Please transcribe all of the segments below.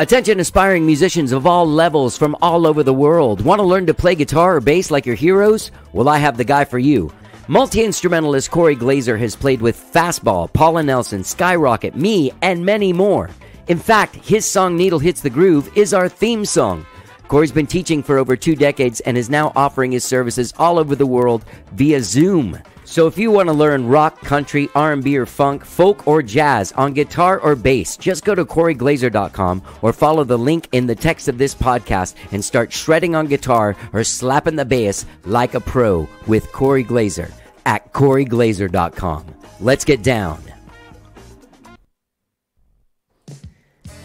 Attention aspiring musicians of all levels from all over the world. Want to learn to play guitar or bass like your heroes? Well, I have the guy for you. Multi instrumentalist Cory Glaeser has played with Fastball, Paula Nelson, Skyrocket, me, and many more. In fact, his song Needle Hits the Groove is our theme song. Cory's been teaching for over two decades and is now offering his services all over the world via Zoom. So if you want to learn rock, country, R&B or funk, folk or jazz on guitar or bass, just go to coryglaeser.com or follow the link in the text of this podcast and start shredding on guitar or slapping the bass like a pro with Cory Glaeser at coryglaeser.com. Let's get down.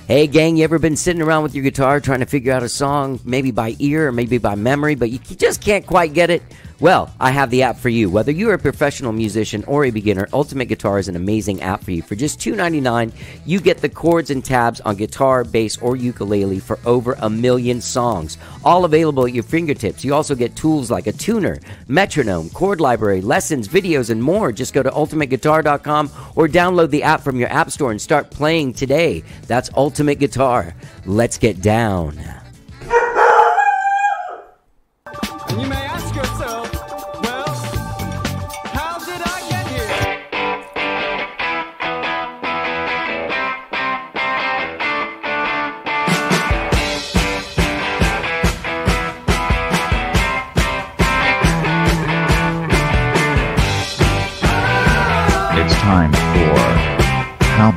Hey, gang, you ever been sitting around with your guitar trying to figure out a song, maybe by ear or maybe by memory, but you just can't quite get it? Well, I have the app for you. Whether you're a professional musician or a beginner, Ultimate Guitar is an amazing app for you. For just $2.99, you get the chords and tabs on guitar, bass, or ukulele for over a million songs. All available at your fingertips. You also get tools like a tuner, metronome, chord library, lessons, videos, and more. Just go to ultimateguitar.com or download the app from your app store and start playing today. That's Ultimate Guitar. Let's get down.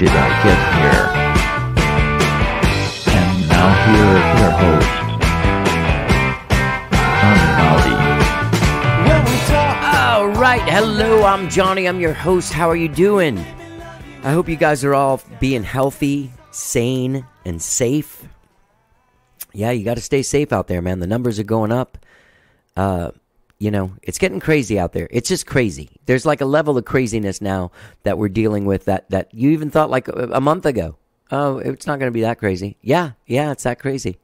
Did I Get Here? And now here is your host, Johnny Maldi. When we talk, All right. Hello, I'm Johnny. I'm your host. How are you doing? I hope you guys are all being healthy, sane, and safe. Yeah, you got to stay safe out there, man. The numbers are going up. Uh, you know, it's getting crazy out there. It's just crazy. There's like a level of craziness now that we're dealing with that that you even thought like a, month ago. Oh, it's not going to be that crazy. Yeah, yeah, it's that crazy,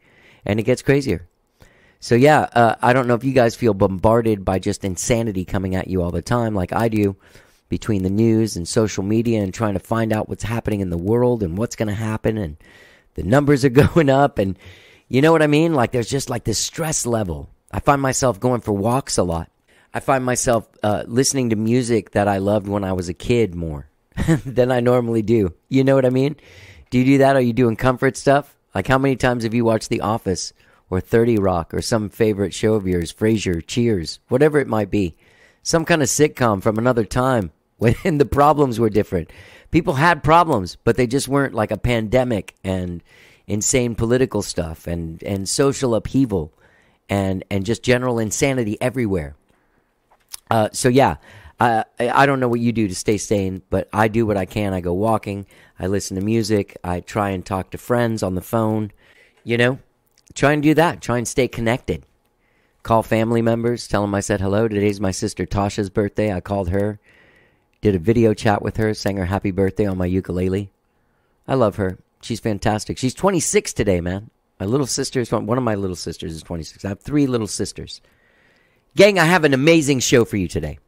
and it gets crazier. So yeah, uh, I don't know if you guys feel bombarded by just insanity coming at you all the time, like I do, between the news and social media and trying to find out what's happening in the world and what's going to happen, and the numbers are going up, and you know what I mean? Like there's just like this stress level. I find myself going for walks a lot. I find myself uh, listening to music that I loved when I was a kid more than I normally do. You know what I mean? Do you do that? Are you doing comfort stuff? Like how many times have you watched The Office or 30 Rock or some favorite show of yours, Frasier, Cheers, whatever it might be? Some kind of sitcom from another time when the problems were different. People had problems, but they just weren't like a pandemic and insane political stuff and, and social upheaval and, and just general insanity everywhere. Uh, so yeah, I I don't know what you do to stay sane, but I do what I can. I go walking, I listen to music, I try and talk to friends on the phone. You know, try and do that. Try and stay connected. Call family members, tell them I said hello. Today's my sister Tasha's birthday. I called her, did a video chat with her, sang her happy birthday on my ukulele. I love her. She's fantastic. She's 26 today, man. My little sister is one of my little sisters is 26. I have three little sisters. Gang, I have an amazing show for you today.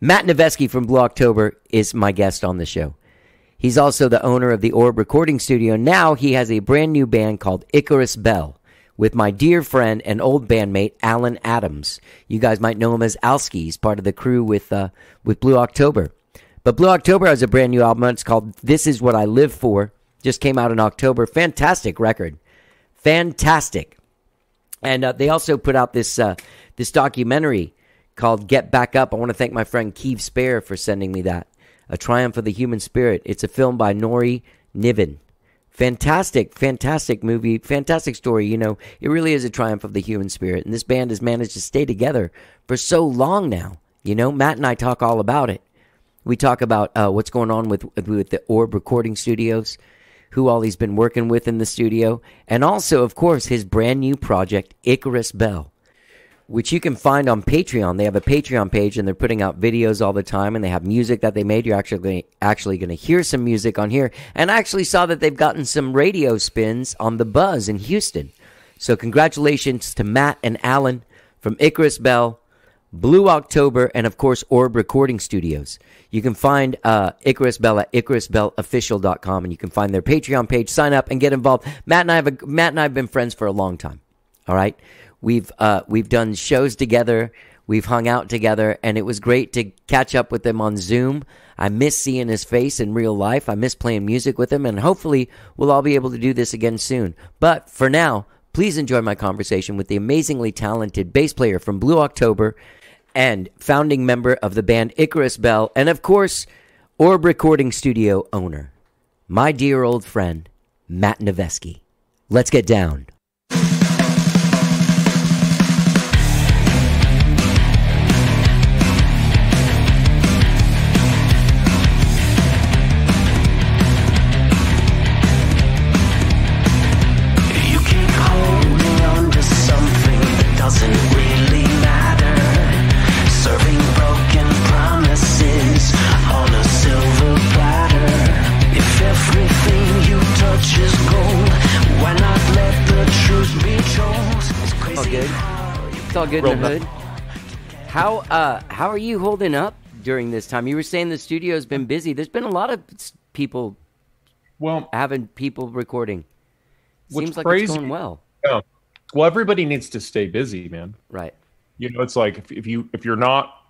Matt Novesky from Blue October is my guest on the show. He's also the owner of the Orb Recording Studio. Now he has a brand new band called Icarus Bell with my dear friend and old bandmate Alan Adams. You guys might know him as Alski. He's part of the crew with uh, with Blue October. But Blue October has a brand new album. It's called This Is What I Live For. Just came out in October. Fantastic record. Fantastic. And uh, they also put out this uh, this documentary called Get Back Up. I want to thank my friend Keeve Spare for sending me that. A Triumph of the Human Spirit. It's a film by Nori Niven. Fantastic, fantastic movie, fantastic story. You know, it really is a triumph of the human spirit. And this band has managed to stay together for so long now. You know, Matt and I talk all about it. We talk about uh, what's going on with with the Orb Recording Studios, who all he's been working with in the studio, and also, of course, his brand new project, Icarus Bell, which you can find on Patreon. They have a Patreon page, and they're putting out videos all the time, and they have music that they made. You're actually actually going to hear some music on here, and I actually saw that they've gotten some radio spins on the Buzz in Houston. So congratulations to Matt and Alan from Icarus Bell. Blue October, and of course, Orb Recording Studios. You can find uh, Icarus Bell at IcarusBellOfficial.com, and you can find their Patreon page. Sign up and get involved. Matt and I have a, Matt and I have been friends for a long time. All right, we've uh, we've done shows together. We've hung out together, and it was great to catch up with him on Zoom. I miss seeing his face in real life. I miss playing music with him, and hopefully, we'll all be able to do this again soon. But for now, please enjoy my conversation with the amazingly talented bass player from Blue October and founding member of the band Icarus Bell, and of course, Orb Recording Studio owner, my dear old friend, Matt Novesky. Let's get down. It's all good in the hood. How uh how are you holding up during this time? You were saying the studio's been busy. There's been a lot of people Well, having people recording. Seems like crazy- it's going well. yeah. well, everybody needs to stay busy, man. Right. You know, it's like if, if you if you're not,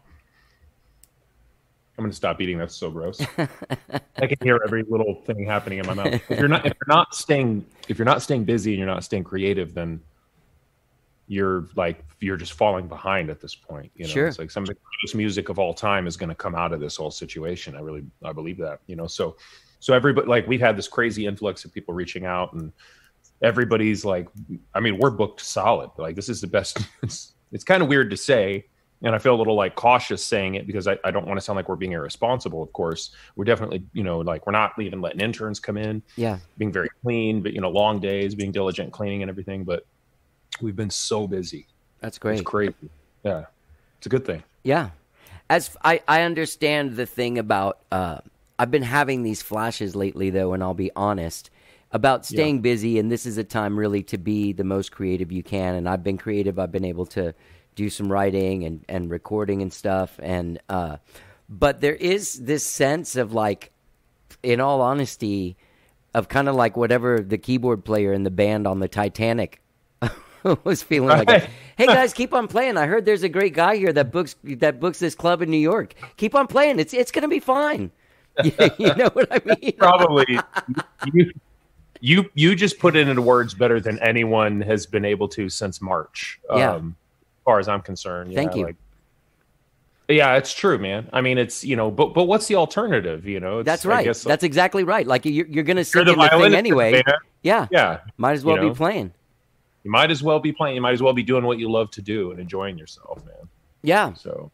I'm gonna stop eating. That's so gross. I can hear every little thing happening in my mouth. If you're not if you're not staying if you're not staying busy and you're not staying creative, then you're like you're just falling behind at this point. You know, Sure. it's like some of the greatest music of all time is going to come out of this whole situation. I really I believe that. You know, so so everybody like we've had this crazy influx of people reaching out and everybody's like i mean we're booked solid like this is the best it's, it's kind of weird to say and i feel a little like cautious saying it because I, I don't want to sound like we're being irresponsible of course we're definitely you know like we're not even letting interns come in Yeah. being very clean but you know long days being diligent cleaning and everything but we've been so busy That's great. it's crazy yeah it's a good thing Yeah. As I, I understand the thing about uh, I've been having these flashes lately though, and I'll be honest about staying busy. And this is a time really to be the most creative you can. And I've been creative. I've been able to do some writing and and recording and stuff. And uh, but there is this sense of like, in all honesty, of kind of like whatever the keyboard player in the band on the Titanic was feeling like. Right. Hey guys, keep on playing. I heard there's a great guy here that books that books this club in New York. Keep on playing. It's it's gonna be fine. you, know what I mean? probably you, you you just put it into words better than anyone has been able to since March. Yeah. Um, as far as I'm concerned. Thank Yeah, you. Like, yeah, it's true, man. I mean, it's you know, but but what's the alternative? You know, it's, That's right. guess, That's exactly right. Like you're you're gonna you're the in the thing violinist in the anyway. Yeah. Yeah, Might as well you know. be playing. You might as well be playing. You might as well be doing what you love to do and enjoying yourself, man. Yeah. So,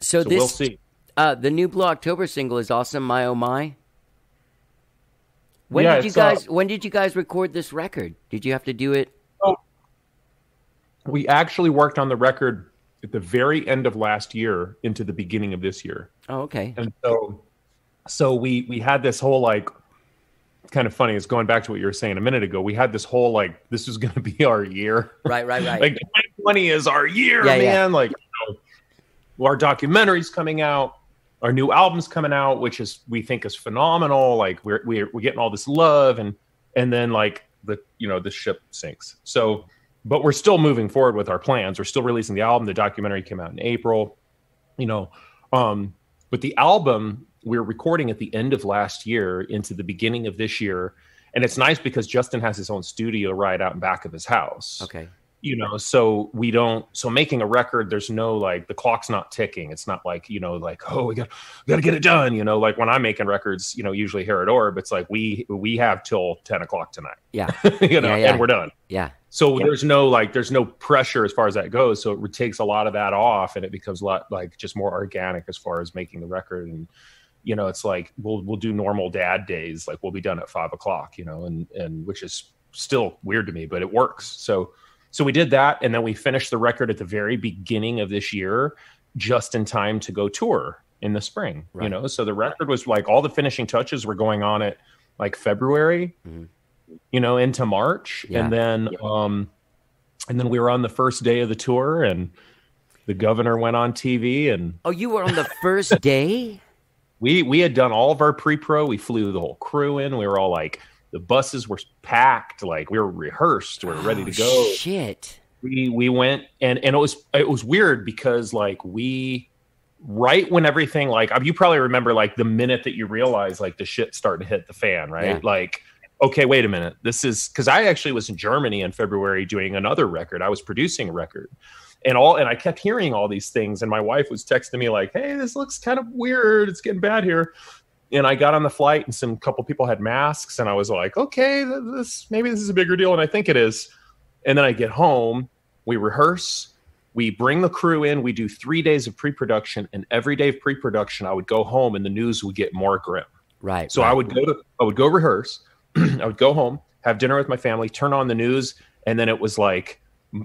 So, so this we'll see. uh the new Blue October single is awesome. My oh my. When Yeah, did you uh, guys when did you guys record this record? Did you have to do it? We actually worked on the record at the very end of last year into the beginning of this year. Oh, okay. and so so we we had this whole like kind of funny it's going back to what you were saying a minute ago we had this whole like this is going to be our year. Right, right, right. like 2020 is our year Yeah, man. Yeah. like you know, our documentaries coming out our new albums coming out which is we think is phenomenal. Like we're we're, we're getting all this love and and then like the you know the ship sinks. So but we're still moving forward with our plans. We're still releasing the album. The documentary came out in april you know um but the album we're recording at the end of last year into the beginning of this year and it's nice because justin has his own studio right out in back of his house Okay. you know so we don't so making a record there's no like the clock's not ticking it's not like you know like oh we got we got to get it done you know like when i'm making records you know usually here at orb it's like we we have till 10 o'clock tonight Yeah. you know Yeah, yeah. and we're done Yeah. so there's no like there's no pressure as far as that goes so it takes a lot of that off and it becomes a lot like just more organic as far as making the record and you know it's like we'll we'll do normal dad days like we'll be done at five o'clock you know and and which is still weird to me but it works so so we did that and then we finished the record at the very beginning of this year just in time to go tour in the spring you know so the record was like all the finishing touches were going on at like february Mhm. you know into march Yeah. and then um and then we were on the first day of the tour and the governor went on TV and Oh, you were on the first day? We we had done all of our pre-pro. We flew the whole crew in. We were all like the buses were packed, like we were rehearsed, we were ready to Oh, go. Shit. we we went and and it was it was weird because like we right when everything like uh, you probably remember like the minute that you realize like the shit starting to hit the fan right Yeah. like okay wait a minute this is because i actually was in germany in february doing another record i was producing a record and all and i kept hearing all these things and my wife was texting me like hey this looks kind of weird it's getting bad here and i got on the flight and some couple people had masks and i was like okay this maybe this is a bigger deal and i think it is and then I get home, we rehearse, we bring the crew in, we do three days of pre production, and every day of pre production, I would go home and the news would get more grim. Right. So right. I would go to, I would go rehearse, I would go home, have dinner with my family, turn on the news, and then it was like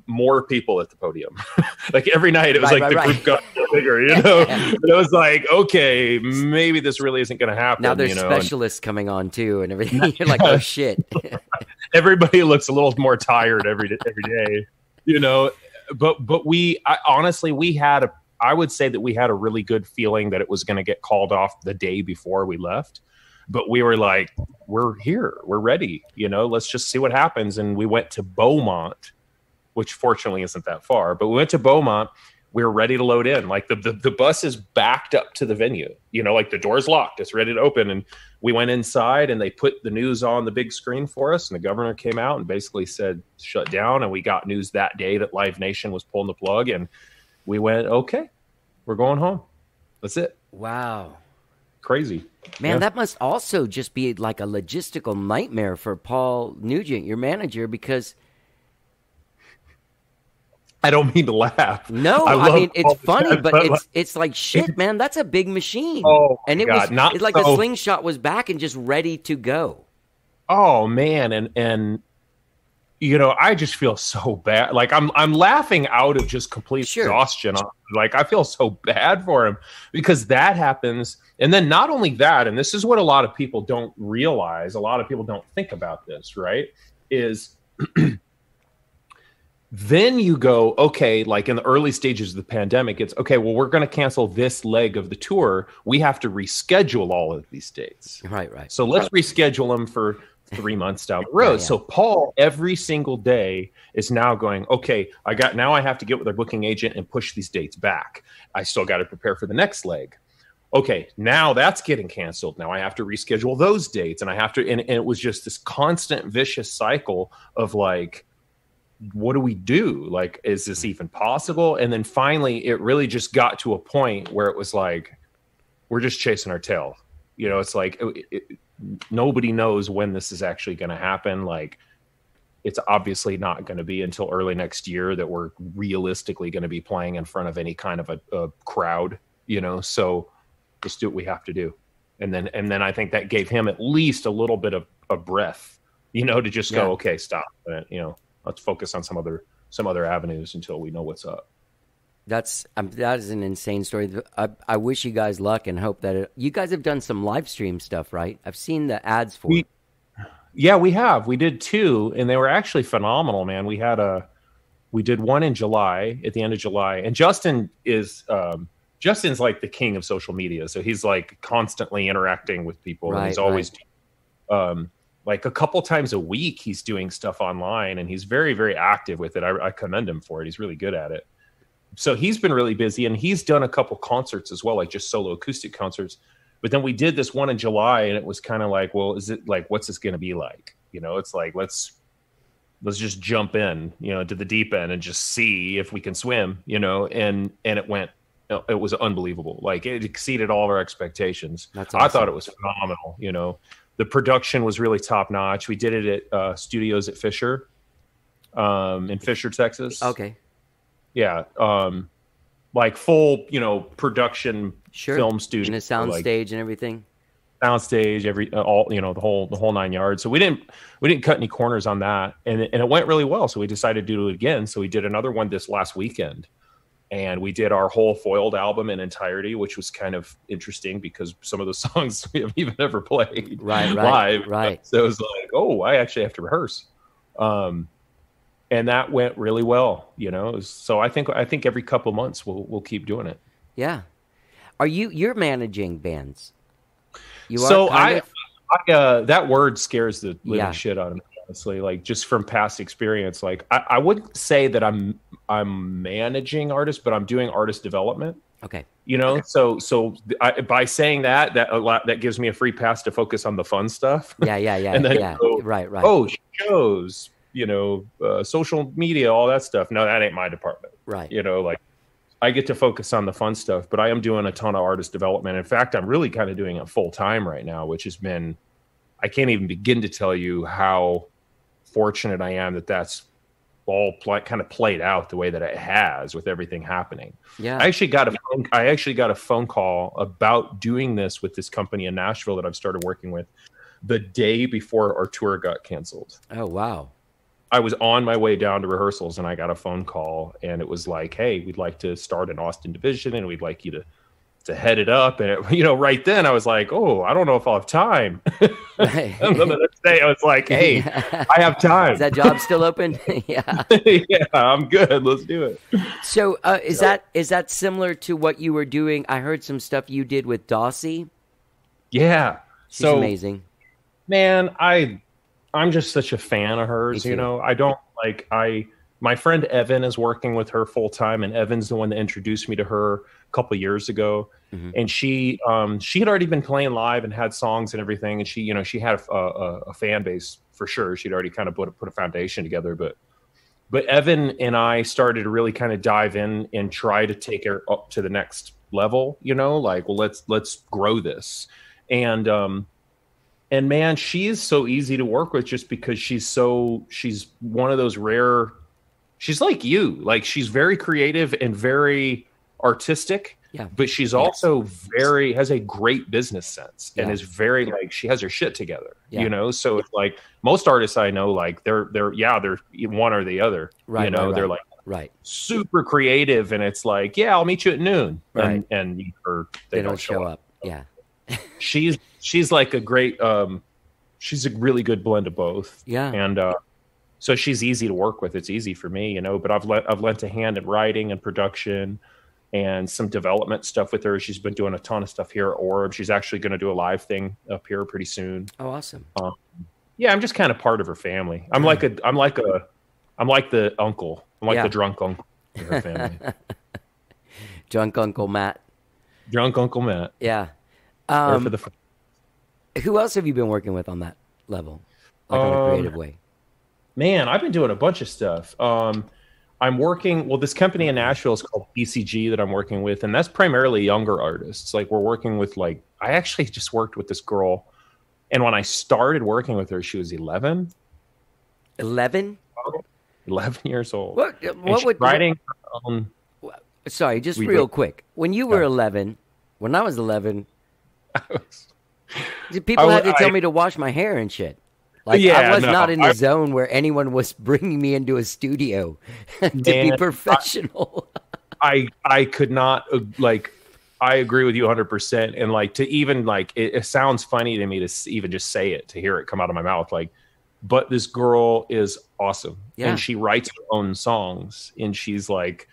more people at the podium. like every night, it was Right, like right, the right. group got bigger, you know? and it was like, okay, maybe this really isn't going to happen. Now there's you know? and- specialists coming on too and everything. You're like, oh shit. everybody looks a little more tired every day, every day, you know. But but we I, honestly we had a I would say that we had a really good feeling that it was going to get called off the day before we left. But we were like, we're here, we're ready, you know. Let's just see what happens. And we went to Beaumont, which fortunately isn't that far. But we went to Beaumont. We were ready to load in. Like the, the the bus is backed up to the venue. You know, like the door's locked. It's ready to open. And we went inside and they put the news on the big screen for us and the governor came out and basically said shut down and we got news that day that live nation was pulling the plug and we went okay we're going home that's it wow. crazy Man, Yeah. that must also just be like a logistical nightmare for Paul Nugent, your manager, because i don't mean to laugh no, I I, mean it's funny, but but, it's like- it's like shit, man. That's a big machine. Oh, and it was not it's like the slingshot was back and just ready to go. oh man and and you know i just feel so bad like i'm i'm laughing out of just complete Sure. exhaustion like i feel so bad for him because that happens and then not only that and this is what a lot of people don't realize a lot of people don't think about this right is then you go okay like in the early stages of the pandemic it's okay well we're going to cancel this leg of the tour we have to reschedule all of these dates Right, right. so let's reschedule them for three months down the road. yeah. So Paul, every single day, is now going, okay, I got now I have to get with our booking agent and push these dates back. I still got to prepare for the next leg. Okay, now that's getting canceled. Now I have to reschedule those dates and I have to, and, and it was just this constant vicious cycle of like, what do we do? Like, is this hmm. even possible? And then finally, it really just got to a point where it was like, we're just chasing our tail. You know, it's like it, it, nobody knows when this is actually going to happen. Like, it's obviously not going to be until early next year that we're realistically going to be playing in front of any kind of a, a crowd. You know, so let's do what we have to do. And then, and then I think that gave him at least a little bit of a breath. You know, to just Yeah. go, okay, stop. You know, let's focus on some other some other avenues until we know what's up. That's um, that is an insane story. I, I wish you guys luck and hope that it, you guys have done some live stream stuff, right? I've seen the ads for We- it. Yeah, we have. We did two, and they were actually phenomenal, man. We had a, we did one in July at the end of July, and Justin is, um, Justin's like the king of social media, so he's like constantly interacting with people, and he's always, um, like a couple times a week, he's doing stuff online, and he's very, very active with it. I, I commend him for it. He's really good at it. So he's been really busy, and he's done a couple concerts as well, like just solo acoustic concerts. But then we did this one in July, and it was kind of like, well, is it like, what's this going to be like? You know, it's like let's let's just jump in, you know, to the deep end and just see if we can swim, you know. And and it went, it was unbelievable. Like it exceeded all of our expectations. That's I thought it was phenomenal. You know, the production was really top notch. We did it at uh, studios at Fisher, um, in Fisher, Texas. Okay, Yeah. Um, like full, you know, production sure. film studio, in a sound like, stage and everything. sound stage, every uh, all you know, the whole the whole nine yards. So we didn't we didn't cut any corners on that, and and it went really well. So we decided to do it again. So we did another one this last weekend, and we did our whole foiled album in entirety, which was kind of interesting because some of the songs we haven't even ever played Right, right, live. right. So it was like, oh, I actually have to rehearse. Um, and that went really well. You know, so I think I think every couple months we'll we'll keep doing it. Yeah. Are you you're managing bands? You are so I? I uh, that word scares the living Yeah. shit out of me. Honestly, like just from past experience, like I, I wouldn't say that I'm I'm managing artists, but I'm doing artist development. okay. You know, so so I, by saying that, that a lot that gives me a free pass to focus on the fun stuff. Yeah, yeah, yeah, And then yeah. go, right, right, Oh, shows, you know, uh, social media, all that stuff. No, that ain't my department. right. You know, like I get to focus on the fun stuff, but I am doing a ton of artist development. In fact, I'm really kind of doing it full time right now, which has been, I can't even begin to tell you how fortunate I am that that's all kind of played out the way that it has with everything happening. Yeah. I actually got a phone, I actually got a phone call about doing this with this company in Nashville that I've started working with the day before our tour got canceled. oh wow. I was on my way down to rehearsals and I got a phone call and it was like, "Hey, we'd like to start an Austin division and we'd like you to to head it up." And it, you know, right then I was like, "Oh, I don't know if I'll have time." Right. and then the next day I was like, "Hey, I have time." Is that job still open? yeah. yeah, I'm good. Let's do it. So uh, is that is that similar to what you were doing? I heard some stuff you did with Dossie. Yeah. She's so amazing. man i i'm just such a fan of hers you know i don't like i my friend evan is working with her full time and evan's the one that introduced me to her couple years ago. Mhm. and she um she had already been playing live and had songs and everything. And she you know she had a, a, a fan base for sure. She'd already kind of put a, put a foundation together. But but evan and i started to really kind of dive in and try to take her up to the next level you know like well let's let's grow this. And um and man she's so easy to work with just because she's so she's one of those rare she's like you. Like she's very creative and very artistic Yeah. but she's also very has a great business sense and Yeah. is very like she has her shit together Yeah. you know so it's like most artists i know like they're they're yeah they're one or the other Right, you know right, they're like Right. super creative and it's like yeah i'll meet you at noon Right. and and or They, don't, show up. Yeah. she's she's like a great um she's a really good blend of both Yeah. and uh so she's easy to work with it's easy for me you know but i've let i've lent a hand in writing and production and some development stuff with her she's been doing a ton of stuff here at orb she's actually going to do a live thing up here pretty soon Oh, awesome. yeah i'm just kind of part of her family i'm like a i'm like a i'm like the uncle i'm like Yeah. the drunk uncle in her family Drunk Uncle Matt. drunk uncle matt Yeah. Um, the who else have you been working with on that level, like on a Um, creative way? Man, I've been doing a bunch of stuff. Um, I'm working. Well, this company in Nashville is called PCG that I'm working with, and that's primarily younger artists. Like we're working with like I actually just worked with this girl, and when I started working with her, she was 11, Eleven. 11 years old. What? Uh, and What would? writing? own- Sorry, just real wrote- quick. When you were Yeah. eleven, when I was eleven, people I had to tell I- me to wash my hair and shit. Like I was no, not in the I- zone where anyone was bringing me into a studio to be Man, I- professional. I I could not uh, like. I agree with you 100. percent And like to even like it, it sounds funny to me to even just say it to hear it come out of my mouth. Like, but this girl is awesome, Yeah. and she writes her own songs, and she's like,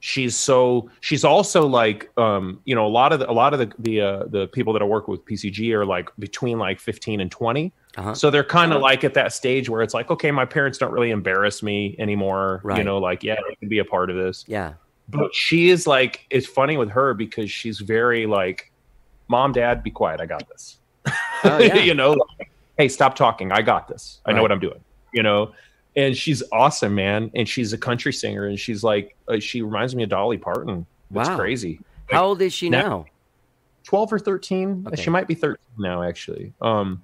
she's so she's also like um you know a lot of the, a lot of the the uh, the people that I work with PCG are like between like 15 and 20. Uh-huh. So they're kind of like at that stage where it's like, okay, my parents don't really embarrass me anymore. You know, like, yeah, they can be a part of this yeah. but she is like it's funny with her because she's very like mom dad be quiet i got this Oh, yeah. you know like, hey stop talking i got this i know what i'm doing you know and she's awesome man and she's a country singer and she's like uh, she reminds me of dolly parton it's Wow. crazy How old is she Now- now? 12 or 13 Okay. she might be 13 now actually um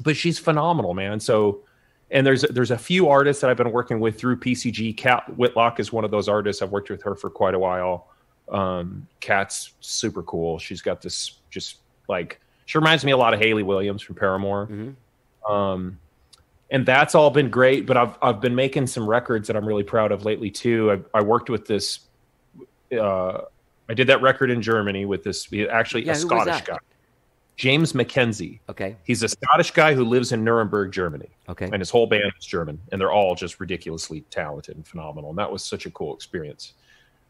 but she's phenomenal man so and there's there's a few artists that I've been working with through PCG. Cat Whitlock is one of those artists. I've worked with her for quite a while. Um, Kat's super cool. She's got this just like she reminds me a lot of Hayley Williams from Paramore. Mhm. Um, and that's all been great. But I've I've been making some records that I'm really proud of lately too. I, I worked with this. Uh, I did that record in Germany with this actually Yeah, a Scottish guy. James Mackenzie. Okay. He's a Scottish guy who lives in Nuremberg, Germany. Okay. And his whole band is German, and they're all just ridiculously talented and phenomenal. And that was such a cool experience.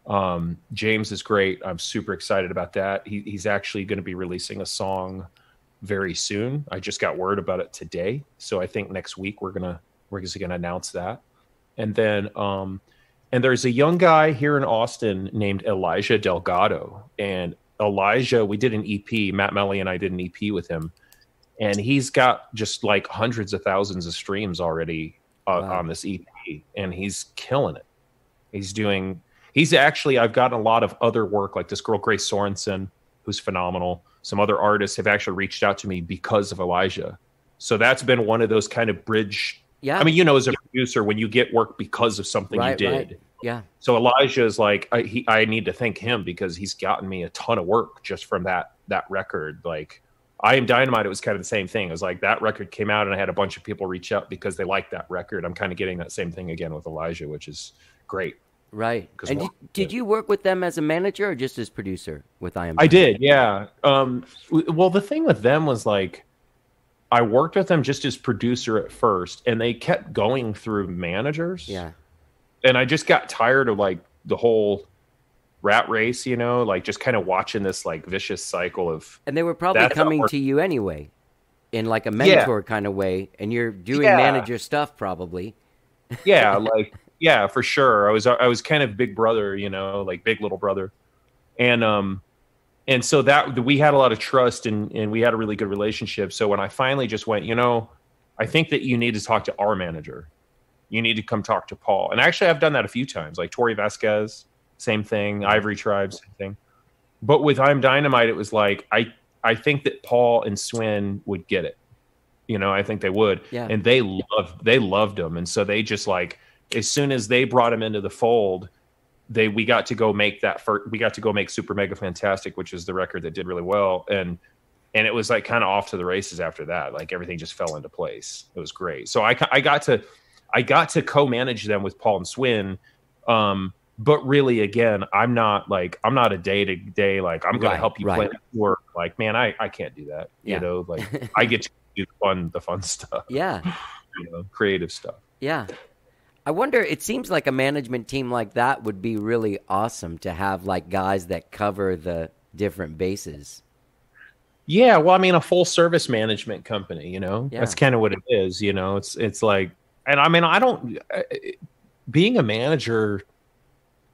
Um, James is great. I'm super excited about that. He, he's actually going to be releasing a song very soon. I just got word about it today, so I think next week we're gonna we're just gonna announce that. And then, um, and there's a young guy here in Austin named Elijah Delgado, and Elijah, we did an EP. Matt Melly and I did an EP with him, and he's got just like hundreds of thousands of streams already uh, Wow. on this EP, and he's killing it. He's doing. He's actually. I've gotten a lot of other work, like this girl Grace Sorensen, who's phenomenal. Some other artists have actually reached out to me because of Elijah. So that's been one of those kind of bridge. Yeah. I mean, you know, as a producer, when you get work because of something right, you did. right. Yeah. So Elijah is like, I, he, I need to thank him because he's gotten me a ton of work just from that that record. Like, I am Dynamite. It was kind of the same thing. It was like that record came out, and I had a bunch of people reach out because they liked that record. I'm kind of getting that same thing again with Elijah, which is great. Right. And did, did you work with them as a manager or just as producer with I Am? I did, yeah. Um, well, the thing with them was like, I worked with them just as producer at first, and they kept going through managers. Yeah. and I just got tired of like the whole rat race, you know, like just kind of watching this like vicious cycle of And they were probably coming to you anyway, in like a mentor kind of way, and you're doing Yeah. manager stuff probably. yeah, like yeah, for sure. I was I was kind of big brother, you know, like big little brother, and um, and so that we had a lot of trust and and we had a really good relationship. So when I finally just went, you know, I think that you need to talk to our manager. You need to come talk to Paul. And actually, I've done that a few times. Like Tori Vasquez, same thing. Ivory Tribe, same thing. But with I'm Dynamite, it was like I I think that Paul and Swin would get it. You know, I think they would. Yeah. And they loved they loved him, and so they just like as soon as they brought him into the fold, they we got to go make that first, we got to go make Super Mega Fantastic, which is the record that did really well, and and it was like kind of off to the races after that. Like everything just fell into place. It was great. So I I got to I got to co-manage them with Paul and Swin. Um, but really, again, I'm not like I'm not a day to day like I'm going Right, to help you right. play work. Like, man, I I can't do that. Yeah. You know, like I get to do the fun the fun stuff. Yeah. You know, creative stuff. Yeah. I wonder, it seems like a management team like that would be really awesome to have like guys that cover the different bases. Yeah, well, I mean, a full service management company, you know, Yeah. that's kind of what it is. You know, it's it's like, and I mean, I don't. uh, Being a manager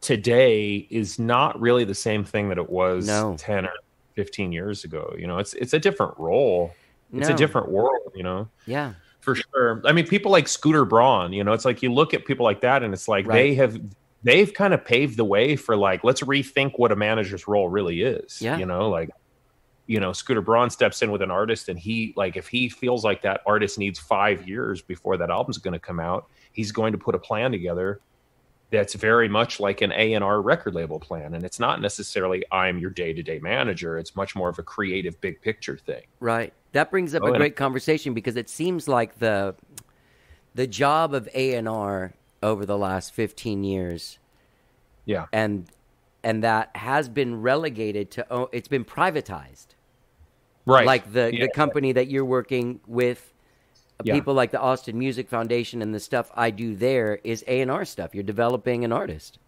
today is not really the same thing that it was No. ten or fifteen years ago. You know, it's it's a different role. It's a different world. You know, Yeah. For sure. I mean, people like Scooter Braun. You know, it's like you look at people like that, and it's like Right. they have they've kind of paved the way for like let's rethink what a manager's role really is. Yeah. You know, like you know, Scooter Braun steps in with an artist, and he like if he feels like that artist needs five years before that album's going to come out, he's going to put a plan together that's very much like an A and R record label plan, and it's not necessarily I'm your day to day manager. It's much more of a creative, big picture thing. Right. That brings up Oh, a great conversation because it seems like the the job of A&R over the last 15 years Yeah, and and that has been relegated to oh, it's been privatized. right. Like the Yeah. the company that you're working with Yeah. people like the Austin Music Foundation and the stuff I do there is A&R stuff. You're developing an artist.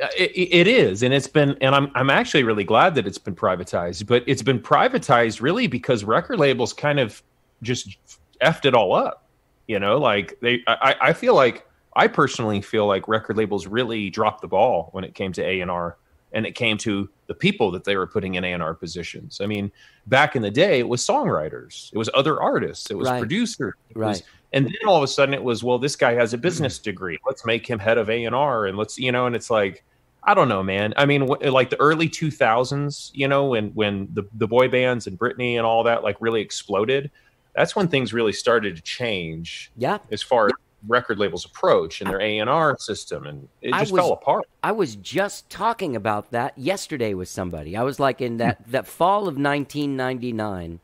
Uh, It, it is, and it's been, and I'm I'm actually really glad that it's been privatized. But it's been privatized really because record labels kind of just effed it all up. You know, like they, I, I feel like I personally feel like record labels really dropped the ball when it came to A and R, and it came to the people that they were putting in A and R positions. I mean, back in the day, it was songwriters, it was other artists, it was Right. producers, it was- Right. and then all of a sudden it was, well, this guy has a business mm. degree. Let's make him head of A and R, and let's, you know, and it's like, I don't know, man. I mean, wh- like the early two thousands, you know, when when the the boy bands and Britney and all that like really exploded. That's when things really started to change Yeah. as far as record labels approach and their A and R system, and it just was- fell apart. I was just talking about that yesterday with somebody. I was like in that that fall of 1999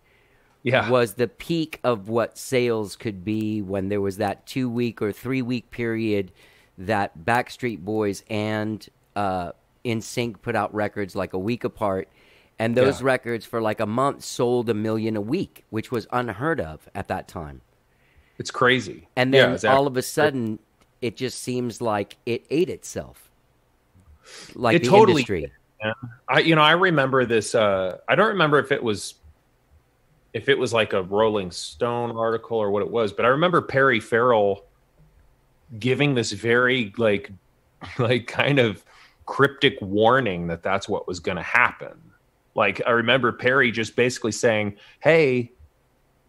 Yeah, was the peak of what sales could be when there was that 2 week or 3 week period that Backstreet Boys and uh NSYNC put out records like a week apart And those Yeah. records for like a month sold a million a week, which was unheard of at that time. It's crazy. And Yeah, then exactly. all of a sudden, it just seems like it ate itself. Like It the totally industry. Yeah. I you know I remember this. Uh, I don't remember if it was if it was like a Rolling Stone article or what it was, but I remember Perry Farrell giving this very like like kind of cryptic warning that that's what was going to happen. Like I remember Perry just basically saying, "Hey,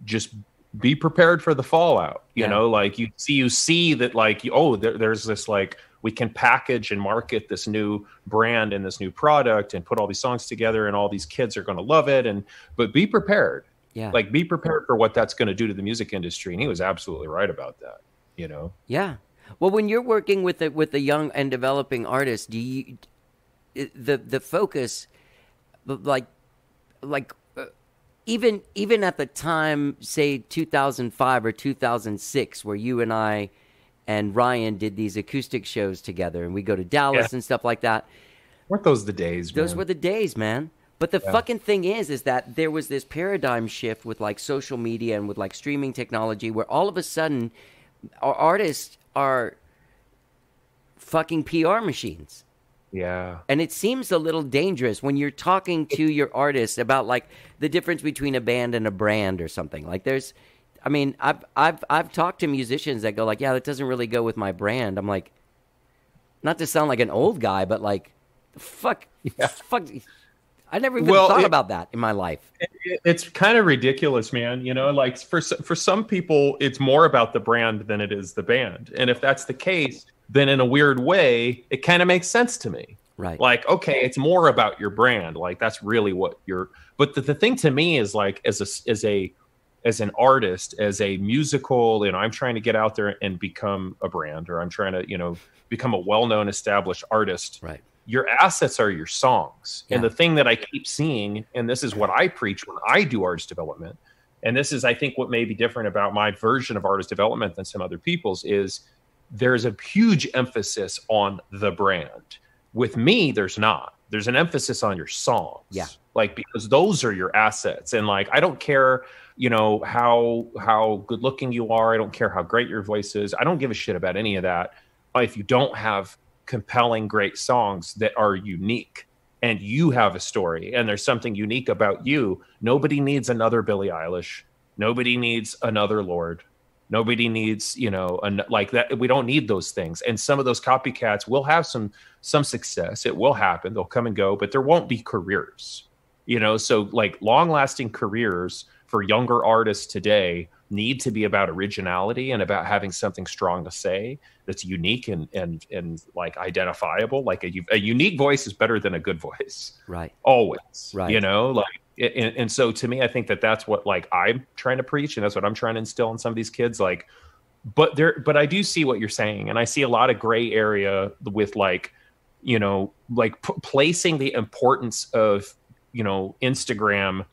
just be prepared for the fallout." You Yeah. know, like you see you see that like oh there, there's this like we can package and market this new brand and this new product and put all these songs together and all these kids are going to love it and but be prepared. Yeah. Like be prepared for what that's going to do to the music industry and he was absolutely right about that, you know. Yeah. Well, when you're working with the with the young and developing artists, do you the the focus like like even even at the time say 2005 or 2006 where you and I and Ryan did these acoustic shows together and we go to Dallas Yeah. and stuff like that. Weren't those the days? Those man? were the days, man. But the fucking thing is, is that there was this paradigm shift with like social media and with like streaming technology where all of a sudden our artists are fucking PR machines. Yeah. And it seems a little dangerous when you're talking to your artist about like the difference between a band and a brand or something. Like there's I mean, I've I've I've talked to musicians that go like, "Yeah, that doesn't really go with my brand." I'm like not to sound like an old guy, but like fuck fuck I never even Well, thought it- about that in my life. It- it's kind of ridiculous, man. You know, like for for some people, it's more about the brand than it is the band. And if that's the case, then in a weird way, it kind of makes sense to me. Right. Like, okay, it's more about your brand. Like that's really what you're. But the, the thing to me is like as a as a as an artist, as a musical, you know, I'm trying to get out there and become a brand, or I'm trying to, you know, become a well-known, established artist right. your assets are your songs. And the thing that I keep seeing, and this is what I preach when I do artist development, and this is, I think, what may be different about my version of artist development than some other people's is there's a huge emphasis on the brand. With me, there's not. There's an emphasis on your songs. Yeah. Like because those are your assets. And like I don't care, you know, how how good looking you are. I don't care how great your voice is. I don't give a shit about any of that. If you don't have compelling, great songs that are unique and you have a story and there's something unique about you, nobody needs another Billie Eilish. Nobody needs another Lorde. Nobody needs, you know, an, like that. We don't need those things. And some of those copycats will have some some success. It will happen. They'll come and go, but there won't be careers. You know, so like long lasting careers for younger artists today need to be about originality and about having something strong to say that's unique and and and like identifiable. Like a, a unique voice is better than a good voice Right. always Right. you know like and, and so to me i think that that's what like i'm trying to preach and that's what i'm trying to instill in some of these kids like but there but i do see what you're saying and i see a lot of gray area with like you know like p- placing the importance of you know instagram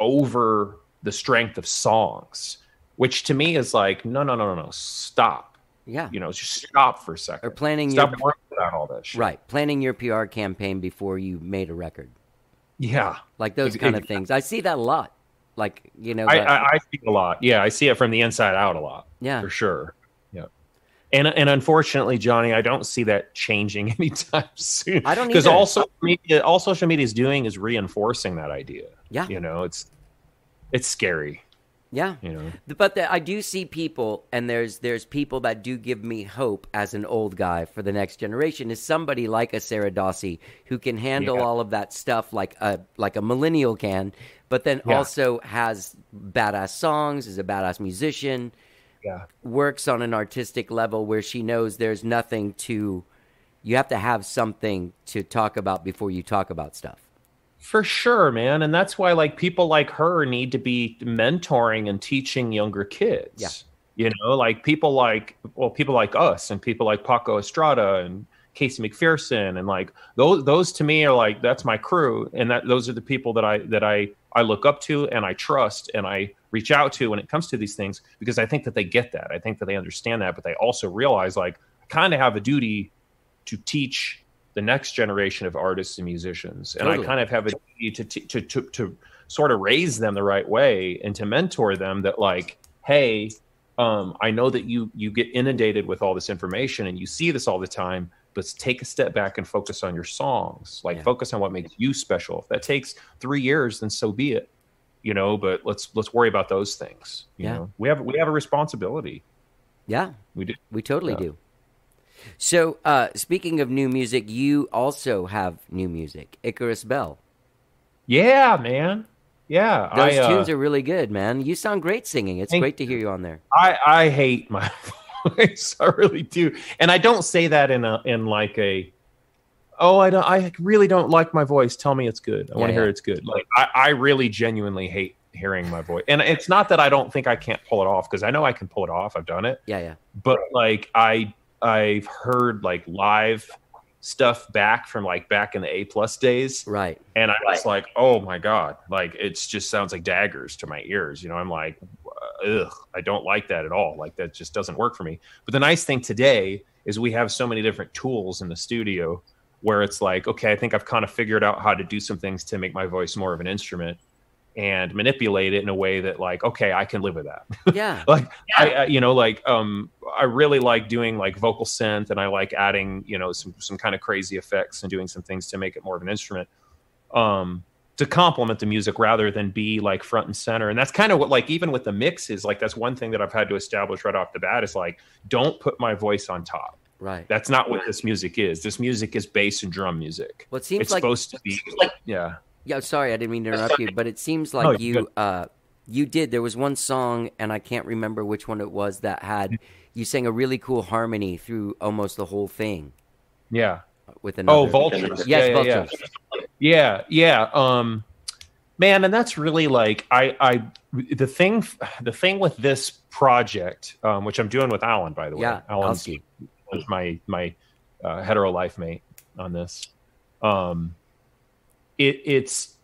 over the strength of songs which to me is like no no no no no stop Yeah. you know just stop for a second Or planning stop your worrying about all this. shit right, planning your PR campaign before you made a record. Yeah Like those Ex- kind of things. I see that a lot. Like, you know, I, I, I see it a lot. Yeah, I see it from the inside out a lot. Yeah. for sure. Yeah, and and unfortunately, Johnny, I don't see that changing anytime soon. I don't because all social media, all social media is doing is reinforcing that idea. Yeah. you know, it's it's scary. Yeah. You know, But the, I do see people, and there's there's people that do give me hope as an old guy for the next generation. Is somebody like a Sarah Dawsey who can handle Yeah. all of that stuff like a like a millennial can, but then Yeah. also has badass songs, is a badass musician, yeah, works on an artistic level where she knows there's nothing to. You have to have something to talk about before you talk about stuff. For sure, man. And that's why like people like her need to be mentoring and teaching younger kids. Yeah. You know, like people like well, people like us and people like Paco Estrada and Casey McPherson and like those those to me are like that's my crew and that those are the people that I that I I look up to and I trust and I reach out to when it comes to these things because I think that they get that. I think that they understand that, but they also realize like I kind of have a duty to teach the next generation of artists and musicians, and I kind of have a duty to, to to to sort of raise them the right way and to mentor them that like, hey, um, I know that you you get inundated with all this information and you see this all the time, but take a step back and focus on your songs. Like Yeah. focus on what makes you special. If that takes three years, then so be it. You know, but let's let's worry about those things. You Yeah. know, we have we have a responsibility. Yeah, We do. we totally Yeah. do. So, uh, speaking of new music, you also have new music, Icarus Bell. Yeah, man. Yeah, Those I, uh, tunes are really good, man. You sound great singing. It's great to hear you on there. I I hate my voice. I really do, and I don't say that in a in like a. Oh, I don't. I really don't like my voice. Tell me it's good. I want to Yeah, hear yeah. it's good. Like I, I really genuinely hate hearing my voice, and it's not that I don't think I can't pull it off because I know I can pull it off. I've done it, Yeah, yeah. but like I I've heard like live stuff back from like back in the A plus days, Right. and I was like, oh my god, like it's just sounds like daggers to my ears. You know, I'm like, ugh, I don't like that at all. Like that just doesn't work for me. But the nice thing today is we have so many different tools in the studio where it's like, okay, I think I've kind of figured out how to do some things to make my voice more of an instrument and manipulate it in a way that like, okay, I can live with that. Yeah. like I, I you know like um i really like doing like vocal synth and i like adding you know some some kind of crazy effects and doing some things to make it more of an instrument um to complement the music rather than be like front and center. And that's kind of what like even with the mixes like that's one thing that i've had to establish right off the bat is like don't put my voice on top. Right. that's not what this music is. This music is bass and drum music. Well, seems it's like supposed to be yeah Yeah, sorry, I didn't mean to interrupt you, but it seems like you're you uh you did. There was one song and I can't remember which one it was that had you sang a really cool harmony through almost the whole thing yeah with another Oh, vultures. Yes, yeah, yeah, yeah. vultures. Yeah, yeah. Um man, and that's really like I I the thing the thing with this project, um, which I'm doing with Alan, by the way. Yeah, Alan's Alski. was my my uh, hetero life mate on this. Um it it's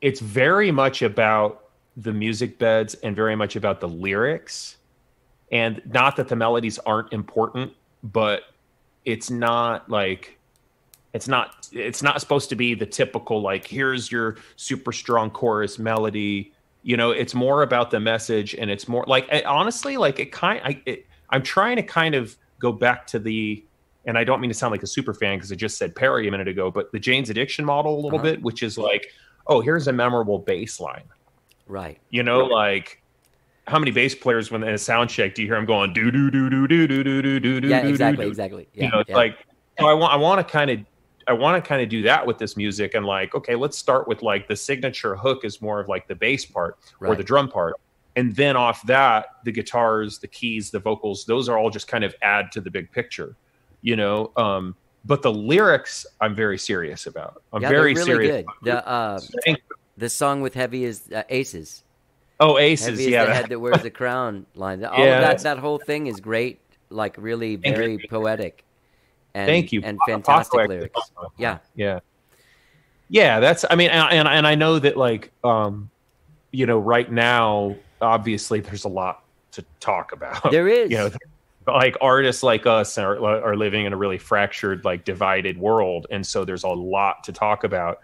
it's very much about the music beds and very much about the lyrics. And not that the melodies aren't important, but it's not like it's not it's not supposed to be the typical like here's your super strong chorus melody you know it's more about the message and it's more like I- honestly like it kind I, it, i'm trying to kind of go back to the and i don't mean to sound like a super fan because i just said perry a minute ago but the jane's addiction model a little Uh-huh. bit which is like oh here's a memorable bass line Right. you know like how many bass players when in a sound check do you hear them going do do do do do do do do do do Yeah, exactly, exactly. Yeah. you know, it's yeah. like so I want I want to kind of I want to kind of do that with this music and like okay, let's start with like the signature hook is more of like the bass part or Right. the drum part, and then off that the guitars, the keys, the vocals, those are all just kind of add to the big picture, you know. Um, but the lyrics I'm very serious about. I'm yeah, very really serious. The uh the song with heavy is uh, Aces. Oh, Aces, Heavy is yeah. the that- head that wears the crown line. All Yeah. of that that whole thing is great, like really very poetic. And, Thank you. And fantastic Paco lyrics. Yeah. yeah yeah that's i mean and, and and i know that like um you know right now obviously there's a lot to talk about There is. you know like artists like us are, are living in a really fractured like divided world and so there's a lot to talk about.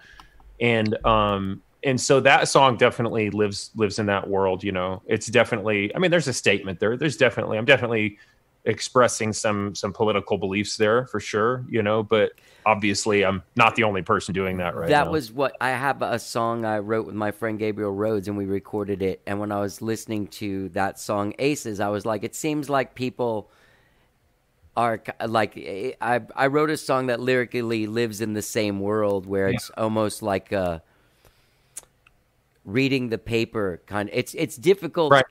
And um and so that song definitely lives lives in that world you know? It's definitely i mean there's a statement there. There's definitely i'm definitely expressing some some political beliefs there for sure you know but obviously i'm not the only person doing that right that now. was what I have a song I wrote with my friend Gabriel Rhodes, and we recorded it. And when I was listening to that song Aces, I was like, it seems like people are like I I wrote a song that lyrically lives in the same world where it's almost like uh reading the paper kind. of, It's it's difficult. Right.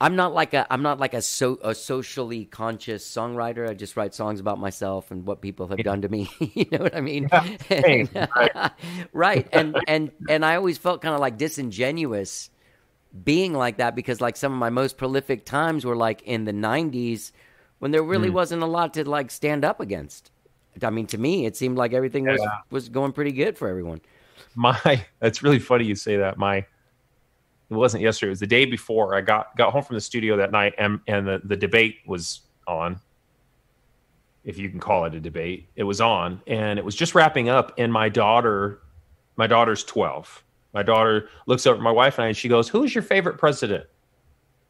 I'm not like a I'm not like a so a socially conscious songwriter. I just write songs about myself and what people have done to me. you know what I mean? same, right. And and and I always felt kind of like disingenuous being like that because like some of my most prolific times were like in the 90s when there really hmm. wasn't a lot to like stand up against. I mean, to me, it seemed like everything was was going pretty good for everyone. my that's really funny you say that my it wasn't yesterday it was the day before i got got home from the studio that night and and the, the debate was on if you can call it a debate. It was on, and it was just wrapping up. And my daughter, my daughter's twelve. My daughter looks over at my wife and I, and she goes, "Who's your favorite president?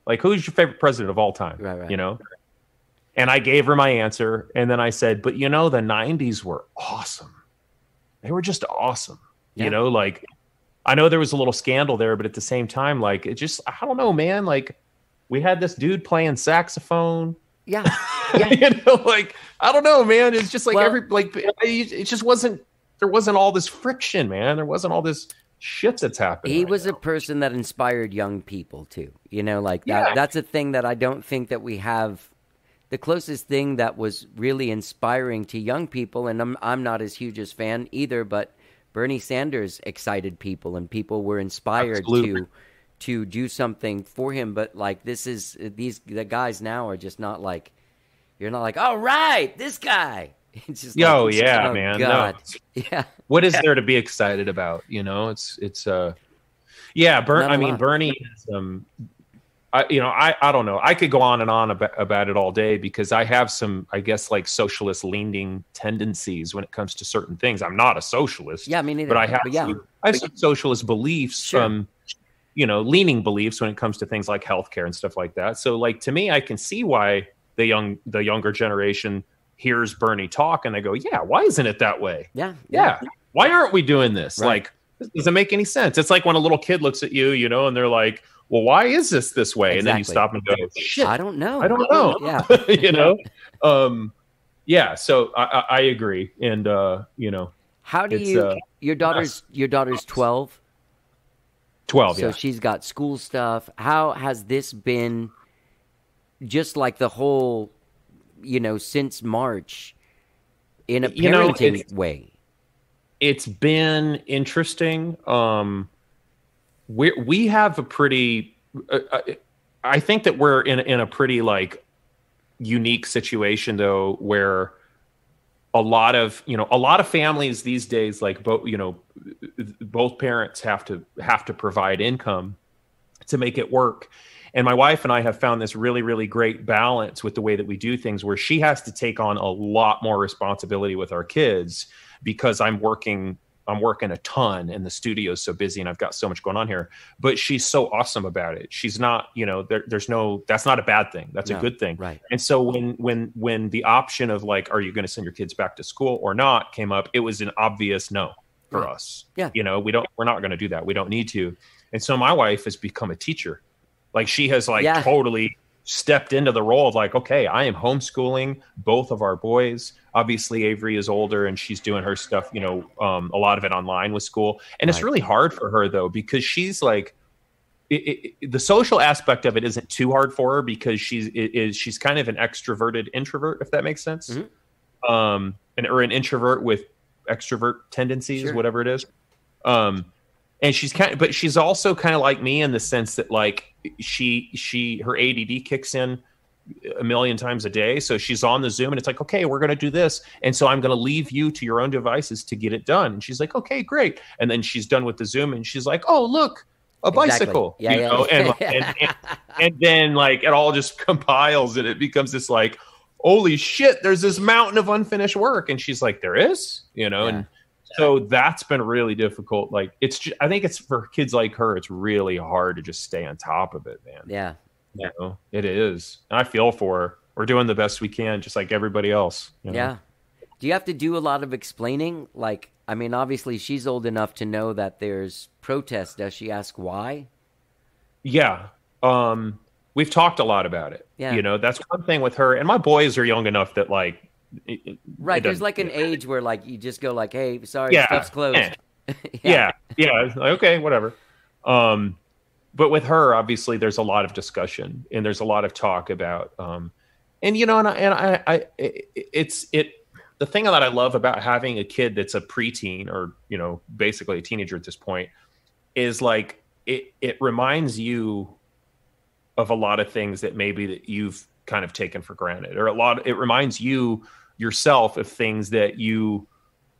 Like, who's your favorite president of all time? Right, right. You know." And I gave her my answer, and then I said, "But you know, the '90s were awesome. They were just awesome. Yeah. You know, like." I know there was a little scandal there, but at the same time, like it just I don't know, man. Like we had this dude playing saxophone. Yeah. you know, like I don't know, man. It's just like Well- every like it just wasn't there wasn't all this friction, man. There wasn't all this shit that's happening. He right was a person that inspired young people too. You know, like that Yeah. that's a thing that I don't think that we have the closest thing that was really inspiring to young people and I'm I'm not as huge as fan either, but Bernie Sanders excited people and people were inspired Absolutely. to to do something for him, but like this is these the guys now are just not like you're not like, "All right, this guy." It's just Yo, like, yeah, oh, man. No. Yeah. What is there to be excited about? You know, it's it's uh yeah, Bern I mean lot. Bernie is um I, you know, I, I don't know. I could go on and on about, about it all day because I have some, I guess, like socialist leaning tendencies when it comes to certain things. I'm not a socialist. Yeah, me neither. but I have But yeah. some, I have some socialist beliefs, Sure. um, you know, leaning beliefs when it comes to things like healthcare and stuff like that. So, like to me, I can see why the young, the younger generation hears Bernie talk and they go, "Yeah, why isn't it that way? Yeah. Yeah, why aren't we doing this? Right. Like, this doesn't make any sense." It's like when a little kid looks at you, you know, and they're like, "Well, why is this this way?" And then you stop and go, "Shit, I don't know. I don't know." Yeah. you know, um, yeah. So I, I, I agree, and uh, you know, How do you? uh, your daughter's your daughter's 12, 12. so yeah. she's got school stuff. How has this been? Just like the whole, you know, since March, in a You know, parenting it's- way. it's been interesting. Um, we we have a pretty. Uh, uh, I think that we're in in a pretty like unique situation though, where a lot of you know a lot of families these days like both you know both parents have to have to provide income to make it work and my wife and i have found this really really great balance with the way that we do things where she has to take on a lot more responsibility with our kids because i'm working i'm working a ton and the studio's so busy and i've got so much going on here but she's so awesome about it. She's not you know there, there's no that's not a bad thing. That's No, a good thing. right. and so when when when the option of like are you going to send your kids back to school or not came up it was an obvious no for us. Yeah. you know we don't we're not going to do that. We don't need to. And so my wife has become a teacher. Like she has like Yeah. totally stepped into the role of like okay i am homeschooling both of our boys. Obviously avery is older and she's doing her stuff you know um, a lot of it online with school. And it's really hard for her though because she's like it, it, it- the social aspect of it isn't too hard for her because she's is she's kind of an extroverted introvert if that makes sense. Mhm. um and or an introvert with extrovert tendencies Sure. whatever it is. Um and she's kind of but she's also kind of like me in the sense that like she she her add kicks in a million times a day. So she's on the zoom and it's like okay we're going to do this. And so i'm going to leave you to your own devices to get it done. And she's like okay great. And then she's done with the zoom and she's like oh look a Exactly. bicycle Yeah, you yeah. know and, and, and and then like it all just compiles and it becomes this like holy shit there's this mountain of unfinished work. And she's like there is you know and so that's been really difficult like it's just, i think it's for kids like her it's really hard to just stay on top of it man Yeah. you know it is and i feel for her we're doing the best we can just like everybody else you know? Yeah. Do you have to do a lot of explaining? Like, I mean, obviously she's old enough to know that there's protest. Does she ask why? Yeah. Um, we've talked a lot about it. Yeah. You know, that's one thing with her. And my boys are young enough that like it- it- Right. it There's like an age where like you just go like, "Hey, sorry, Yeah, stuff's closed." yeah. yeah yeah okay whatever um but with her obviously there's a lot of discussion and there's a lot of talk about um and you know and i and i, I it- it's it the thing that i love about having a kid that's a preteen or you know basically a teenager at this point is like it it reminds you of a lot of things that maybe that you've kind of taken for granted or a lot it reminds you yourself of things that you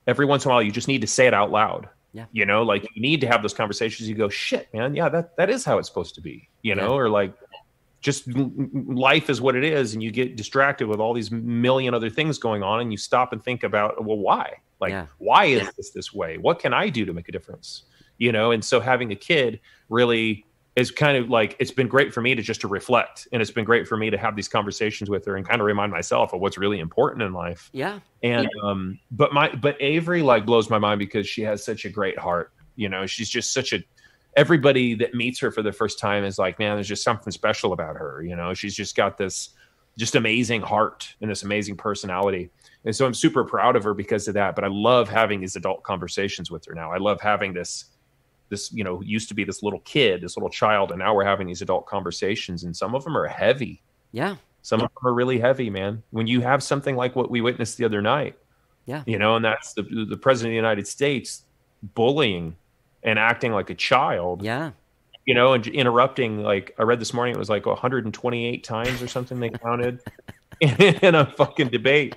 every once in a while you just need to say it out loud. Yeah. you know like you need to have those conversations. You go shit man. Yeah that that is how it's supposed to be. You know Yeah. or like just life is what it is and you get distracted with all these million other things going on and you stop and think about well why? Like Yeah. why is this this way? What can i do to make a difference? You know and so having a kid really is kind of like it's been great for me to just to reflect and it's been great for me to have these conversations with her and kind of remind myself of what's really important in life. Yeah. and um but my but avery like blows my mind because she has such a great heart you know? She's just such a everybody that meets her for the first time is like man there's just something special about her you know? She's just got this just amazing heart and this amazing personality. And so i'm super proud of her because of that but i love having these adult conversations with her now. I love having this this you know used to be this little kid this little child and now we're having these adult conversations and some of them are heavy Yeah. some of them are really heavy, man. When you have something like what we witnessed the other night, Yeah. you know, and that's the the president of the United States bullying and acting like a child, Yeah. you know, and interrupting. Like I read this morning, it was like 128 times or something they counted in a fucking debate.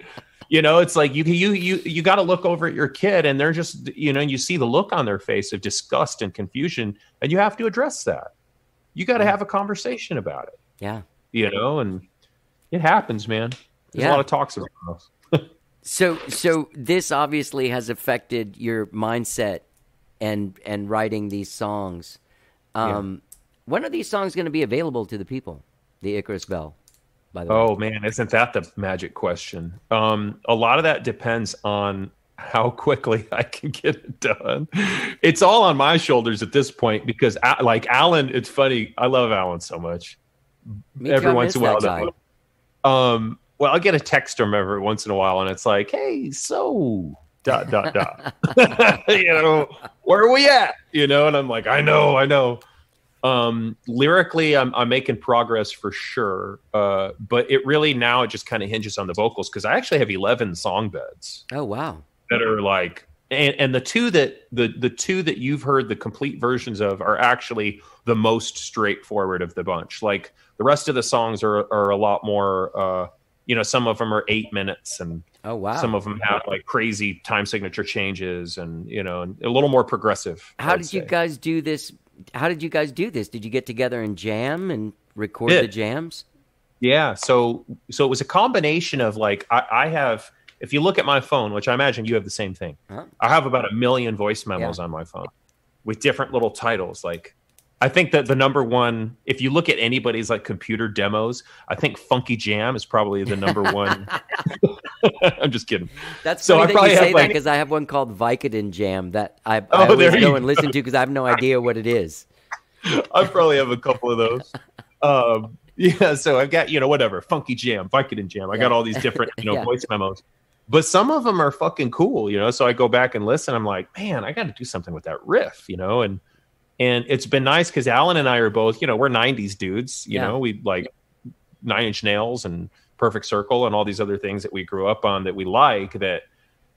You know, it's like you you you you got to look over at your kid, and they're just you know you see the look on their face of disgust and confusion, and you have to address that. You got to have a conversation about it Yeah. you know, and it happens, man. There's Yeah. a lot of talks about us. So so this obviously has affected your mindset and and writing these songs. Um when are these songs going to be available to the people? The Icarus Bell, by the way. Oh man, isn't that the magic question? Um, a lot of that depends on how quickly I can get it done. It's all on my shoulders at this point because, A- like Alan, it's funny. I love Alan so much. Me every once in a while. Um, well, I'll get a text from every once in a while, and it's like, "Hey, so dot dot dot, you know, where are we at?" You know, and I'm like, "I know, I know." Um, lyrically, I'm I'm making progress for sure, uh, but it really now it just kind of hinges on the vocals because I actually have 11 song beds Oh wow. that are like and, and the two that the the two that you've heard the complete versions of are actually the most straightforward of the bunch like the rest of the songs are are a lot more uh you know some of them are eight minutes and Oh wow. some of them have like crazy time signature changes and you know and a little more progressive How I'd did you guys do this? How did you guys do this? Did you get together and jam and record Did. the jams? Yeah. So so it was a combination of like I, I have if you look at my phone, which I imagine you have the same thing, Huh? I have about a million voice memos on my phone with different little titles. Like I think that the number one, if you look at anybody's like computer demos, I think Funky Jam is probably the number one. I'm just kidding. That's So I funny that probably you say have, that like- because I have one called Vicodin Jam that I, I Oh, always there go and listen to because I have no idea what it is. I probably have a couple of those. Um, yeah, so I've got you know whatever Funky Jam, Vicodin Jam. I got all these different you know Yeah. voice memos, but some of them are fucking cool. You know, so I go back and listen. I'm like, man, I got to do something with that riff. You know, and and it's been nice because Alan and I are both you know we're '90s dudes. You Yeah. know, we like Nine Inch Nails and Perfect Circle and all these other things that we grew up on that we like that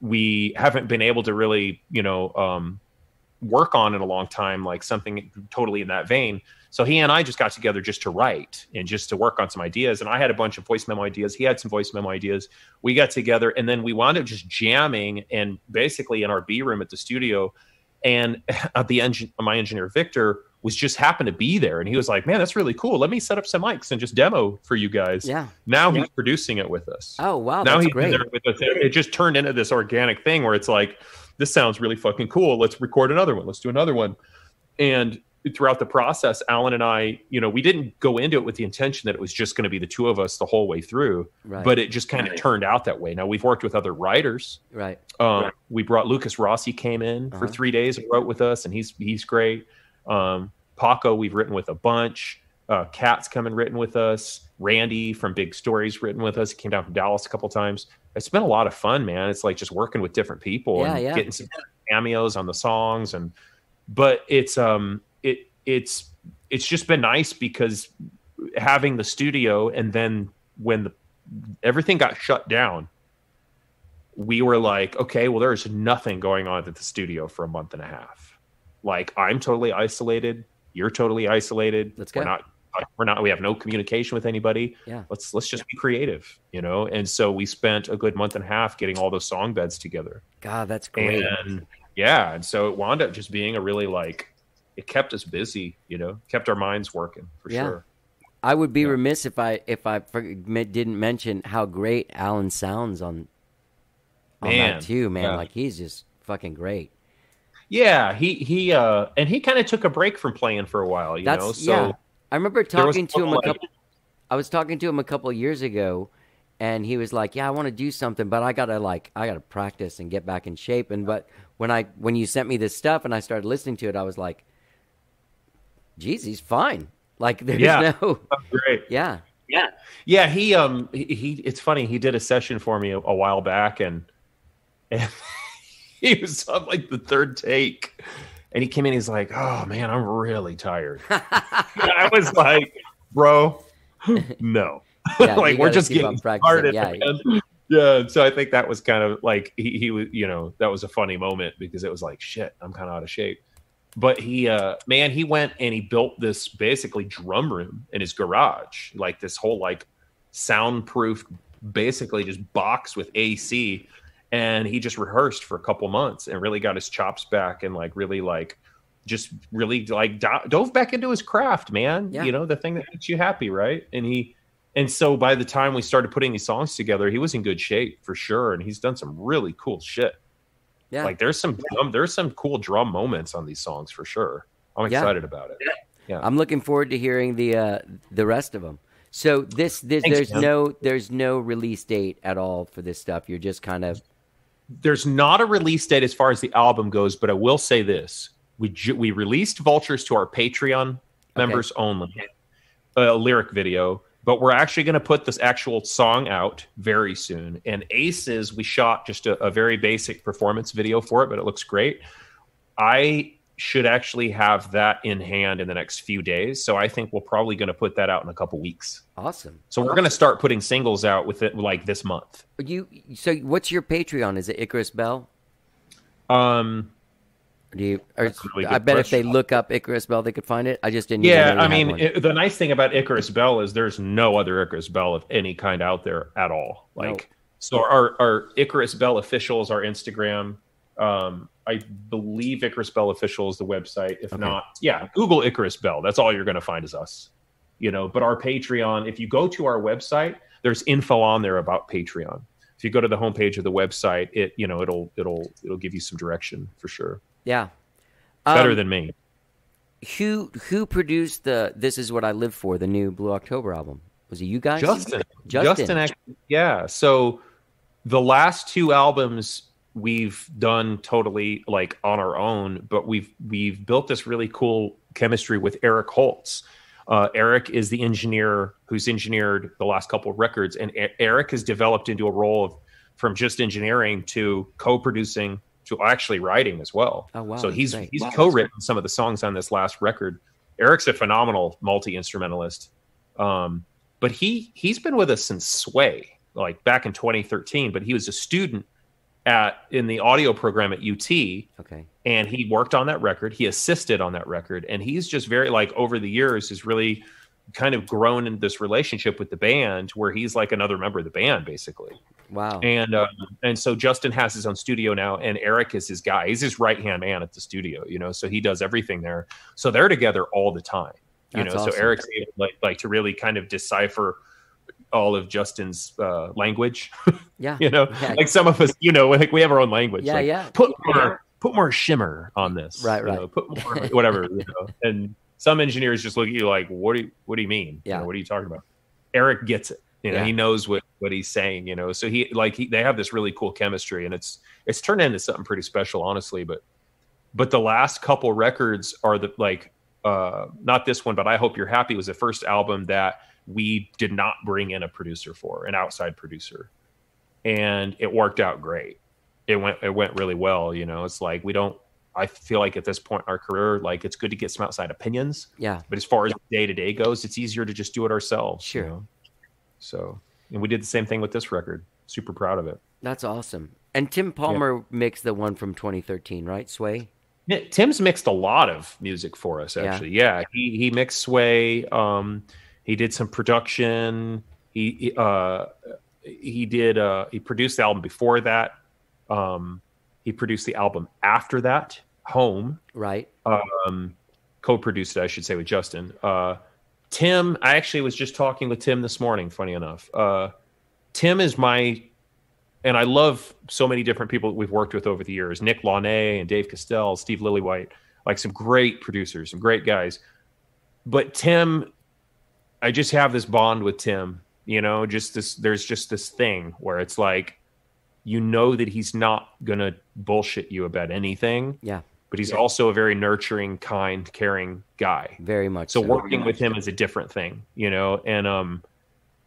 we haven't been able to really you know um, work on in a long time, like something totally in that vein. So he and I just got together just to write and just to work on some ideas. And I had a bunch of voice memo ideas. He had some voice memo ideas. We got together and then we wound up just jamming and basically in our B room at the studio. And uh, the engine, my engineer Victor was just happened to be there, and he was like, "Man, that's really cool. Let me set up some mics and just demo for you guys." Yeah. Now he's producing it with us Oh wow, now he's great. there with us. It just turned into this organic thing where it's like, this sounds really fucking cool. Let's record another one. Let's do another one. And throughout the process, Alan and I, you know, we didn't go into it with the intention that it was just going to be the two of us the whole way through, Right. but it just kind of turned out that way. Now we've worked with other writers. Right. Um, We brought Lukas Rossi came in for Uh-huh. three days and wrote with us, and he's he's great. Um, Paco, we've written with a bunch. Uh, Kat's come and written with us. Randy from Big Stories written with us. He came down from Dallas a couple times. It's been a lot of fun, man. It's like just working with different people Yeah, and yeah. getting some cameos on the songs, and but it's um it it's it's just been nice because having the studio and then when the everything got shut down we were like, okay, well, there's nothing going on at the studio for a month and a half. Like, I'm totally isolated. You're totally isolated. Let's we're not. We're not. We have no communication with anybody. Yeah. Let's let's just be creative, you know. And so we spent a good month and a half getting all those song beds together. God, that's great. And yeah, and so it wound up just being a really like it kept us busy, you know, kept our minds working for Yeah. sure. I would be remiss if I if I didn't mention how great Alan sounds on on Man, that too, man. yeah. Like he's just fucking great. Yeah, he he uh and he kind of took a break from playing for a while, you That's know. So yeah. I remember talking to him a couple. I was talking to him a couple of years ago, and he was like, "Yeah, I want to do something, but I gotta like I gotta practice and get back in shape." And but when I when you sent me this stuff and I started listening to it, I was like, "Geez, he's fine." Like there's Yeah. no great. yeah Yeah, he um he, he it's funny, he did a session for me a, a while back and, and he was on like the third take and he came in he's like, "Oh man, I'm really tired." I was like, "Bro, no." Yeah, like we're just getting practicing, started. yeah. man. Yeah, so I think that was kind of like he, he was, you know, that was a funny moment because it was like, shit, I'm kind of out of shape. But he, uh, man, he went and he built this basically drum room in his garage, like this whole like soundproof, basically just box with AC, and he just rehearsed for a couple months and really got his chops back and like really like just really like do- dove back into his craft, man. Yeah. You know, the thing that makes you happy, right? And he and so by the time we started putting these songs together, he was in good shape for sure, and he's done some really cool shit. Yeah. Like there's some drum, there's some cool drum moments on these songs for sure. I'm Yeah. excited about it. Yeah. I'm looking forward to hearing the uh, the rest of them. So this this Thanks, there's man. no there's no release date at all for this stuff. You're just kind of There's not a release date as far as the album goes, but I will say this: we ju- we released Vultures to our Patreon members only, a lyric video. But we're actually going to put this actual song out very soon. And Aces, we shot just a, a very basic performance video for it, but it looks great. I should actually have that in hand in the next few days. So I think we're probably going to put that out in a couple weeks. awesome. So we're going to start putting singles out with it like this month. You so what's your Patreon? Is it Icarus Bell? Um, Do you? Or, really I bet if they look up Icarus Bell, they could find it. I just didn't. yeah, I mean, it, the nice thing about Icarus Bell is there's no other Icarus Bell of any kind out there at all. Like, No. so our our Icarus Bell officials, our Instagram. Um, I believe Icarus Bell official is the website. If Okay. not, yeah, Google Icarus Bell. That's all you're going to find is us. You know, but our Patreon. If you go to our website, there's info on there about Patreon. If you go to the homepage of the website, it you know it'll it'll it'll give you some direction for sure. Yeah. Better Um, than me. who who produced the "This Is What I Live For" the new Blue October album? Was it you guys? Justin. Justin. Justin. act- yeah. So the last two albums we've done totally like on our own, but we've we've built this really cool chemistry with Eric Holtz. Uh, Eric is the engineer who's engineered the last couple of records, and E- Eric has developed into a role of from just engineering to co-producing to actually writing as well. Oh, wow, So he's great. he's Wow. co-written some of the songs on this last record. Eric's a phenomenal multi instrumentalist. Um, but he he's been with us since Sway, like back in 2013. But he was a student at in the audio program at UT, Okay. and he worked on that record. He assisted on that record, and he's just very like over the years has really kind of grown in this relationship with the band where he's like another member of the band basically Wow. and um, and so Justin has his own studio now, and Eric is his guy. He's his right hand man at the studio, you know. So he does everything there. So they're together all the time, you That's know. awesome. So Eric's able, like like to really kind of decipher all of Justin's uh, language, yeah. you know. Yeah. Like some of us, you know, like we have our own language. Yeah, like, yeah. Put more put more shimmer on this, Right, you right. know, put more whatever, you know. And some engineers just look at you like, what do you what do you mean? You Yeah. know, what are you talking about? Eric gets it. You know, Yeah. he knows what what he's saying. You know, so he like he, they have this really cool chemistry, and it's it's turned into something pretty special, honestly. But but the last couple records are the like uh not this one, but I hope you're happy was the first album that we did not bring in a producer for an outside producer, and it worked out great. It went it went really well. You know, it's like we don't. I feel like at this point in our career, like it's good to get some outside opinions. Yeah. But as far as day to day goes, it's easier to just do it ourselves. you Sure. know? So, and we did the same thing with this record. Super proud of it. That's awesome. And Tim Palmer mixed the one from 2013, right? Sway. Yeah, Tim's mixed a lot of music for us. Actually, yeah, he he mixed Sway. Um, he did some production. He he, uh, he did uh, he produced the album before that. Um, he produced the album after that. Home. Right. um, co-produced it, I should say, with Justin. Uh, Tim, I actually was just talking with Tim this morning. Funny enough, uh, Tim is my, and I love so many different people we've worked with over the years. Nick Launay and Dave Castell, Steve Lillywhite, like some great producers, some great guys. But Tim, I just have this bond with Tim. You know, just this. There's just this thing where it's like, you know that he's not gonna bullshit you about anything, Yeah, but he's also a very nurturing, kind, caring guy. Very much. so working with him is a different thing you know and um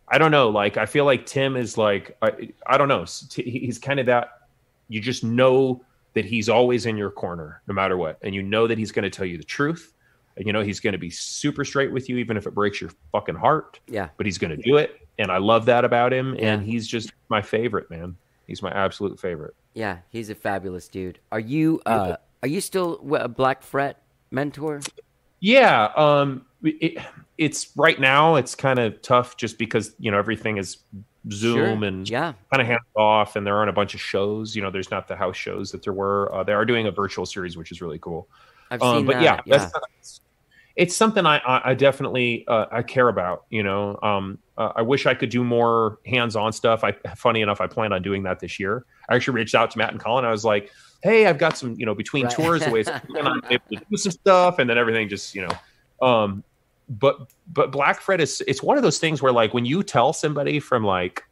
i don't know like i feel like tim is like i, I don't know he's kind of that you just know that he's always in your corner no matter what and you know that he's going to tell you the truth and you know he's going to be super straight with you even if it breaks your fucking heart Yeah, but he's going to do it and i love that about him Yeah. and he's just my favorite man. He's my absolute favorite. Yeah, he's a fabulous dude. Are you uh are you still a Black Fret mentor? Yeah, um, it, it's right now. It's kind of tough just because you know everything is Zoom Sure. and Yeah, kind of hands off, and there aren't a bunch of shows. You know, there's not the house shows that there were. Uh, they are doing a virtual series, which is really cool. I've Um, seen but that. yeah, yeah. that's it's something I I, I definitely uh, I care about. You know, um, uh, I wish I could do more hands-on stuff. I funny enough, I plan on doing that this year. I actually reached out to Matt and Colin. I was like, hey, I've got some you know between Right. tours ways and I'm able to do some stuff, and then everything just you know. Um, but but Black Fret is it's one of those things where like when you tell somebody from like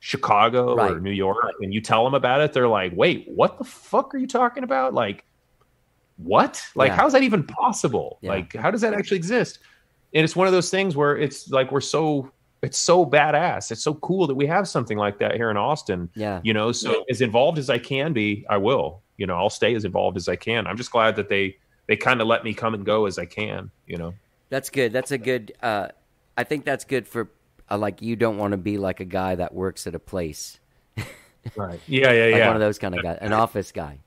Chicago or New York and you tell them about it, they're like, wait, what the fuck are you talking about? Like, what? Like, Yeah. how's that even possible? Yeah. Like, how does that actually exist? And it's one of those things where it's like we're so it's so badass. It's so cool that we have something like that here in Austin. yeah. You know, so as involved as I can be, I will. You know, I'll stay as involved as I can. I'm just glad that they they kind of let me come and go as I can. You know. That's good. That's a good. Uh, I think that's good for uh, like you don't want to be like a guy that works at a place, Right. Yeah. Yeah. like yeah. one of those kind of guys, an office guy.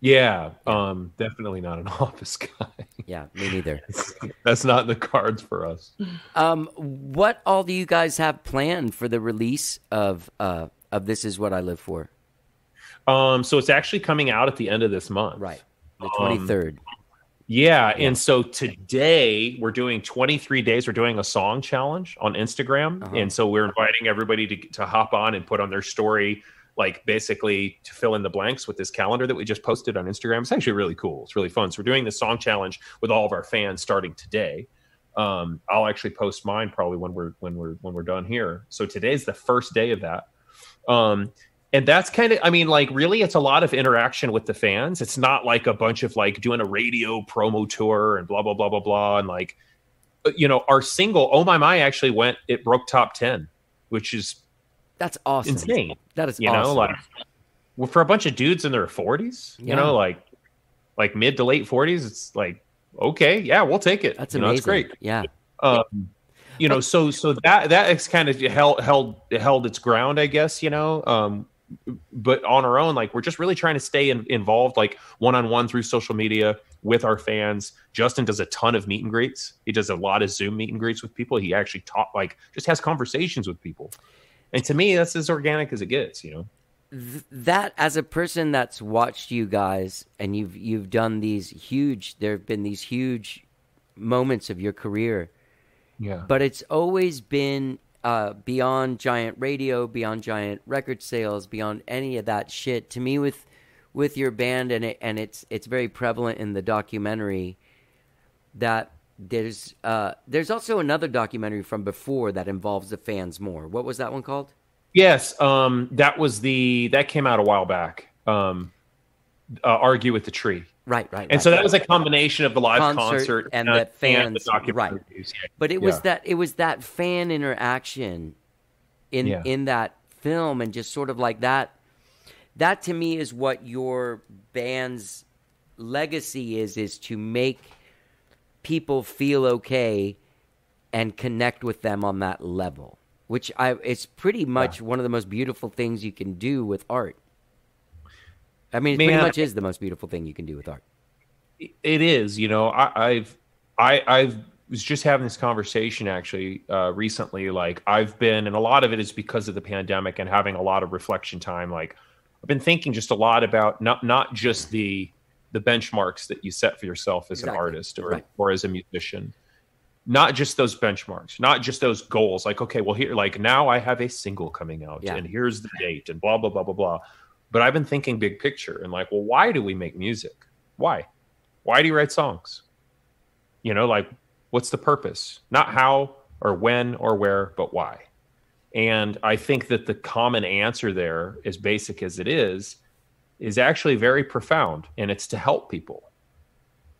Yeah. Um. Definitely not an office guy. Yeah, me neither. That's not in the cards for us. Um, what all do you guys have planned for the release of uh of This Is What I Live For? Um. So it's actually coming out at the end of this month. Right, the Um, twenty third. Yeah, and so today we're doing 23 days. We're doing a song challenge on Instagram, Uh-huh. and so we're inviting everybody to to hop on and put on their story, like basically to fill in the blanks with this calendar that we just posted on Instagram. It's actually really cool. It's really fun. So we're doing this song challenge with all of our fans starting today. Um, I'll actually post mine probably when we're when we're when we're done here. So today's the first day of that. Um, and that's kind of i mean like really it's a lot of interaction with the fans it's not like a bunch of like doing a radio promo tour and blah blah blah blah blah and like uh, you know our single oh my my actually went it broke top 10 which is That's awesome. insane That is you awesome. know like well, for a bunch of dudes in their 40s you know like like mid to late 40s it's like okay yeah we'll take it that's you amazing. know, it's great Yeah, um, you know, so so that that is kind of held held held its ground, I guess. You know, um, but on our own, like we're just really trying to stay in, involved, like one on one through social media with our fans. Justin does a ton of meet and greets. He does a lot of Zoom meet and greets with people. He actually talk like just has conversations with people, and to me, that's as organic as it gets. You know. Th- that as a person that's watched you guys and you've you've done these huge. There have been these huge moments of your career. Yeah. but it's always been uh, beyond giant radio, beyond giant record sales, beyond any of that shit. To me, with with your band and it, and it's it's very prevalent in the documentary that there's uh, there's also another documentary from before that involves the fans more. What was that one called? Yes, um, that was the that came out a while back. Um, uh, argue with the tree. Right, right. And right. so that was a combination of the live Concert concert, and uh, the fans, the right. Yeah. But it was Yeah. that it was that fan interaction in Yeah. in that film and just sort of like that that to me is what your band's legacy is is to make people feel okay and connect with them on that level which I it's pretty much one of the most beautiful things you can do with art. I mean, it pretty much is the most beautiful thing you can do with art. it is you know I, i've i i've was just having this conversation actually uh recently like i've been and a lot of it is because of the pandemic and having a lot of reflection time like i've been thinking just a lot about not not just the the benchmarks that you set for yourself as Exactly. an artist or Right. or as a musician not just those benchmarks, not just those goals. Like, okay, well, here, like now I have a single coming out, Yeah. and here's the date, and blah blah blah blah blah. But I've been thinking big picture, and like, well, why do we make music? Why? Why do you write songs? You know, like, what's the purpose? Not how or when or where, but why. And I think that the common answer there, as basic as it is, is actually very profound, and it's to help people.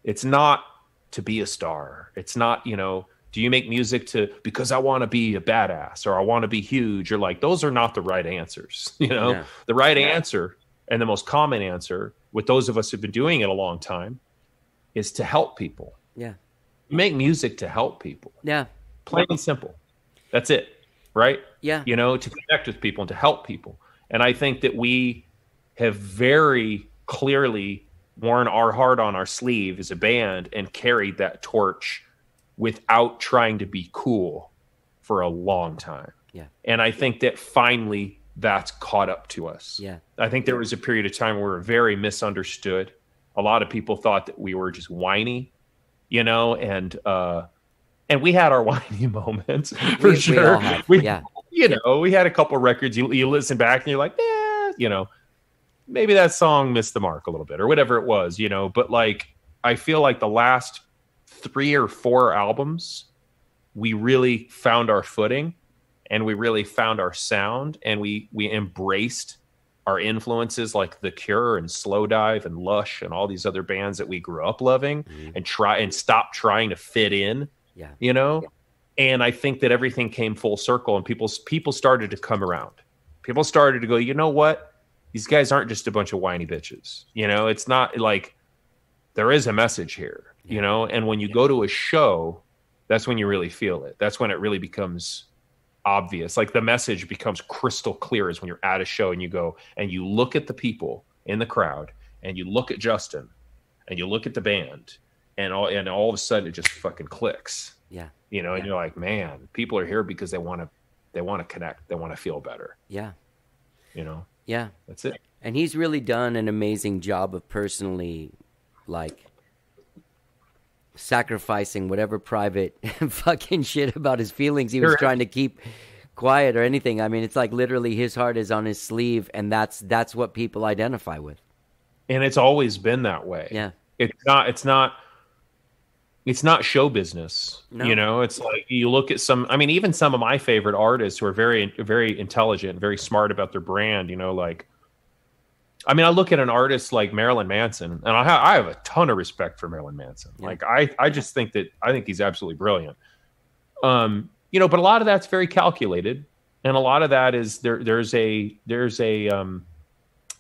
It's not to be a star. It's not, you know, do you make music to because I want to be a badass or I want to be huge or like those are not the right answers. You know, No. the right answer and the most common answer with those of us who've been doing it a long time is to help people. Yeah. You make music to help people. Yeah. Plain and simple. That's it. Right? Yeah. you know, to connect with people and to help people. And I think that we have very clearly worn our heart on our sleeve as a band and carried that torch without trying to be cool for a long time. Yeah. And I think that finally that's caught up to us. Yeah. I think there was a period of time where we were very misunderstood. A lot of people thought that we were just whiny, you know, and uh and we had our whiny moments for We- we sure. have, We- yeah. you know, we had a couple records. You you listen back and you're like, yeah, you know, maybe that song missed the mark a little bit or whatever it was, you know. But like, I feel like the last three or four albums, we really found our footing, and we really found our sound, and we we embraced our influences like The Cure and Slowdive and Lush and all these other bands that we grew up loving, mm-hmm. and try and stop trying to fit in Yeah. you know and i think that everything came full circle and people people started to come around people started to go you know what these guys aren't just a bunch of whiny bitches. You know it's not like there is a message here you know? And when you go to a show that's when you really feel it. That's when it really becomes obvious. Like the message becomes crystal clear is when you're at a show and you go and you look at the people in the crowd and you look at justin and you look at the band and all and all of a sudden it just fucking clicks. Yeah. you know and you're like man people are here because they want to they want to connect. They want to feel better. Yeah. you know Yeah. that's it And he's really done an amazing job of personally, like, sacrificing whatever private fucking shit about his feelings he was trying to keep quiet or anything. I mean, it's like literally his heart is on his sleeve, and that's that's what people identify with. and it's always been that way Yeah. it's not it's not it's not show business No. you know it's like you look at some i mean even some of my favorite artists who are very very intelligent very smart about their brand you know like i mean i look at an artist like marilyn manson and i have, I have a ton of respect for marilyn manson Yeah. like i i just think that i think he's absolutely brilliant um you know but a lot of that's very calculated and a lot of that is there there's a there's a um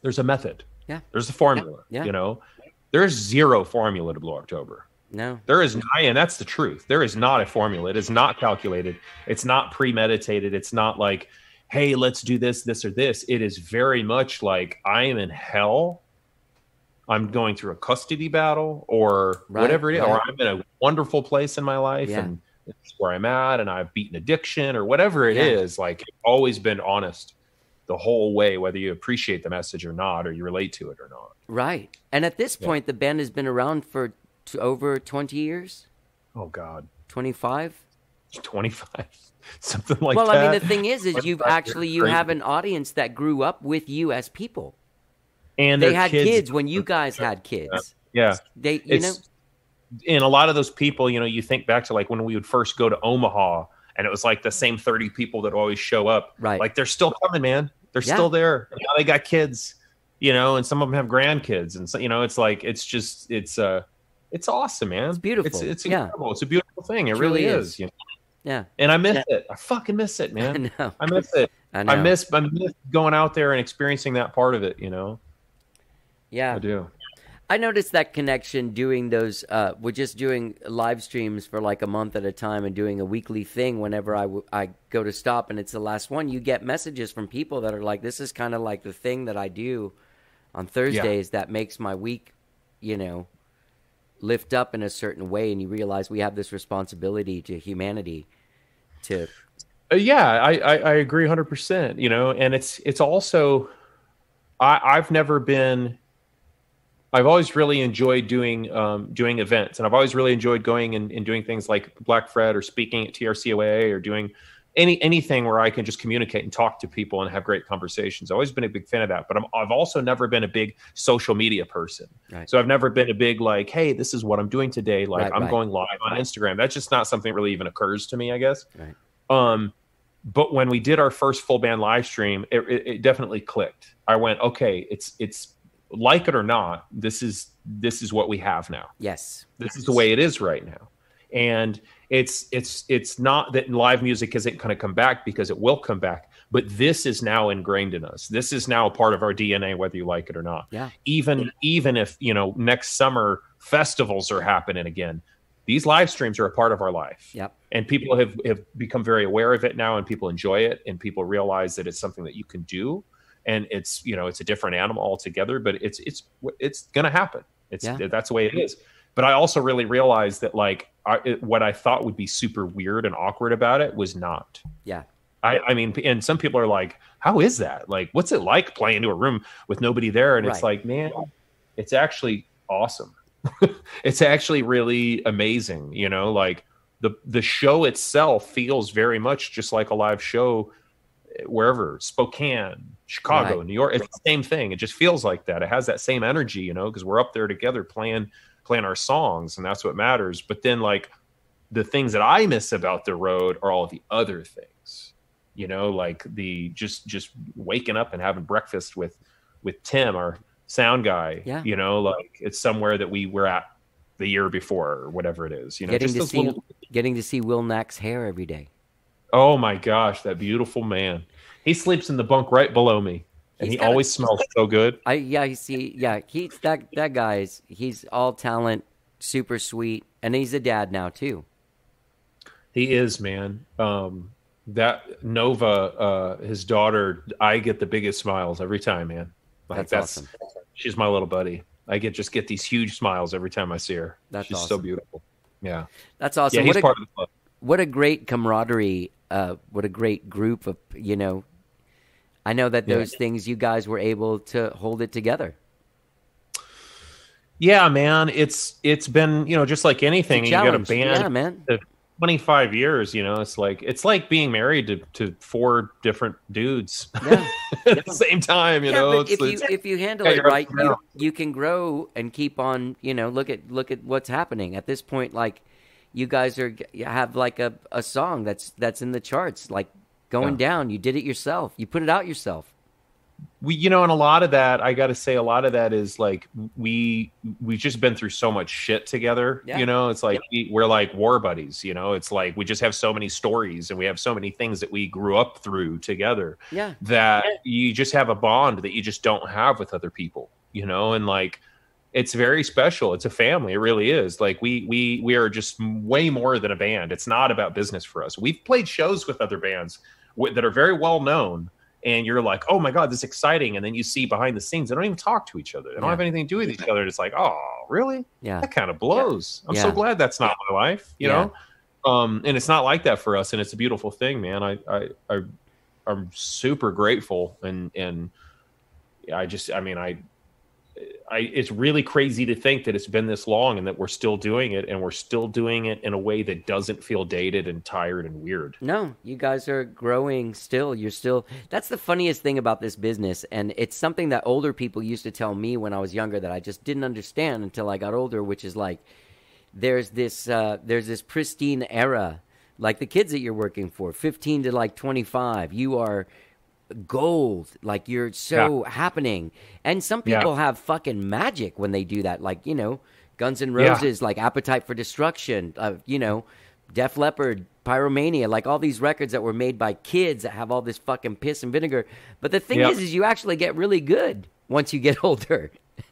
there's a method Yeah. there's a formula Yeah. you know there's zero formula to blue october No. there is not, and that's the truth. There is not a formula. It is not calculated. It's not premeditated. It's not like, hey, let's do this, this, or this. It is very much like I am in hell. I'm going through a custody battle or Right, whatever it is, or. I'm in a wonderful place in my life Yeah. and it's where I'm at and I've beaten addiction or whatever it is. Yeah. Like always been honest the whole way, whether you appreciate the message or not, or you relate to it or not. Right. And at this point, the band has been around for over 20 years, Oh God. 25. 25, something like well, that. Well i mean, the thing is, is you've actually you have an audience that grew up with you as people. and They had kids, when you guys had kids. Yeah, They, you know, and a lot of those people, you know, you think back to like when we would first go to Omaha, and it was like the same thirty people that always show up. Right. like they're still coming, man. They're Yeah. still there. And now they got kids, you know, and some of them have grandkids, and so you know, it's like it's just it's uh it's awesome, man. It's beautiful. It's, it's Yeah. incredible. It's a beautiful thing. It Truly really is. is. you know? yeah. And I miss it. I fucking miss it, man. I. I miss it. I. I miss I miss going out there and experiencing that part of it. You know, Yeah. I do. I noticed that connection doing those, uh, with just doing live streams for like a month at a time and doing a weekly thing whenever I, w- I go to stop and it's the last one. You get messages from people that are like, this is kind of like the thing that I do on Thursdays that makes my week, you know, lift up in a certain way. And you realize we have this responsibility to humanity to, Uh, yeah, I, I, I agree hundred percent. You know, and it's it's also I, I've never been I've always really enjoyed doing um, doing events, and I've always really enjoyed going and, and doing things like Black Fret or speaking at TRCOA or doing any anything where I can just communicate and talk to people and have great conversations. I've always been a big fan of that, but I'm, I've also never been a big social media person. Right. So I've never been a big like, hey, this is what I'm doing today. Like Right, I'm right. going live on Instagram. That's just not something that really even occurs to me. I guess. Right. Um, but when we did our first full band live stream, it, it, it definitely clicked. I went, okay, it's it's like it or not, this is this is what we have now Yes. this is the way it is right now and it's it's it's not that live music isn't going to come back because it will come back but this is now ingrained in us this is now a part of our dna whether you like it or not Yeah. even even if you know next summer festivals are happening again these live streams are a part of our life Yep. and people have, have become very aware of it now and people enjoy it and people realize that it's something that you can do and it's you know it's a different animal altogether but it's it's it's gonna happen it's Yeah. that's the way it is but i also really realized that like I, it, what i thought would be super weird and awkward about it was not Yeah. I, I mean, and some people are like, "How is that? Like, what's it like playing into a room with nobody there?" And it's like, man, it's actually awesome. it's actually really amazing. You know, like the the show itself feels very much just like a live show eh, wherever Spokane, Chicago, Right. New York. It's the same thing. It just feels like that. It has that same energy, you know, because we're up there together playing playing our songs, and that's what matters. But then, like the things that I miss about the road are all the other things. You know, like the just just waking up and having breakfast with with Tim, our sound guy. Yeah. You know, like it's somewhere that we were at the year before or whatever it is. You know, Getting just to see little getting to see Will Knaak's hair every day. Oh my gosh, that beautiful man. He sleeps in the bunk right below me. And he got a- always smells so good. I yeah, you see, yeah, he's that that guy is he's all talent, super sweet, and he's a dad now too. He is, man. Um that Nova, uh his daughter, I get the biggest smiles every time, man. Like That's awesome. She's my little buddy. I get just get these huge smiles every time I see her. That's she's so beautiful. Yeah. That's awesome. yeah, he's what a part of the club. what a great camaraderie. Uh, what a great group of you know. I know that Yeah. those things you guys were able to hold it together. Yeah, man. It's it's been, you know, just like anything, you got a band Yeah, man. 25 years, you know, it's like it's like being married to, to four different dudes Yeah. at the same time, you yeah, know. if you if you handle Yeah, it right, you, you can grow and keep on. You know, look at look at what's happening at this point. Like, you guys are have like a, a song that's that's in the charts, like going Yeah. down. You did it yourself. You put it out yourself. we you know and a lot of that i gotta say a lot of that is like we we've just been through so much shit together Yeah. you know it's like we, we're like war buddies you know it's like we just have so many stories and we have so many things that we grew up through together Yeah. that you just have a bond that you just don't have with other people you know and like it's very special it's a family it really is like we we we are just way more than a band it's not about business for us we've played shows with other bands w- that are very well known and you're like oh my god this is exciting and then you see behind the scenes they don't even talk to each other. They don't Yeah. have anything to do with each other it's like oh really? Yeah. that kind of blows i'm so glad that's not my life you Yeah. know? Um and it's not like that for us and it's a beautiful thing man. I i, I i'm super grateful and and i just i mean i I, it's really crazy to think that it's been this long and that we're still doing it and we're still doing it in a way that doesn't feel dated and tired and weird. No, you guys are growing still. You're still. That's the funniest thing about this business. And it's something that older people used to tell me when I was younger that I just didn't understand until I got older, which is like there's this uh, there's this pristine era. Like the kids that you're working for, 15 to like 25, you are gold. Like you're so happening. And some Yeah. people have fucking magic when they do that. Like, you know, Guns N' Yeah. Roses, like Appetite for Destruction, uh, you know, Def Leppard, Pyromania, like all these records that were made by kids that have all this fucking piss and vinegar. But the thing is, is you actually get really good once you get older.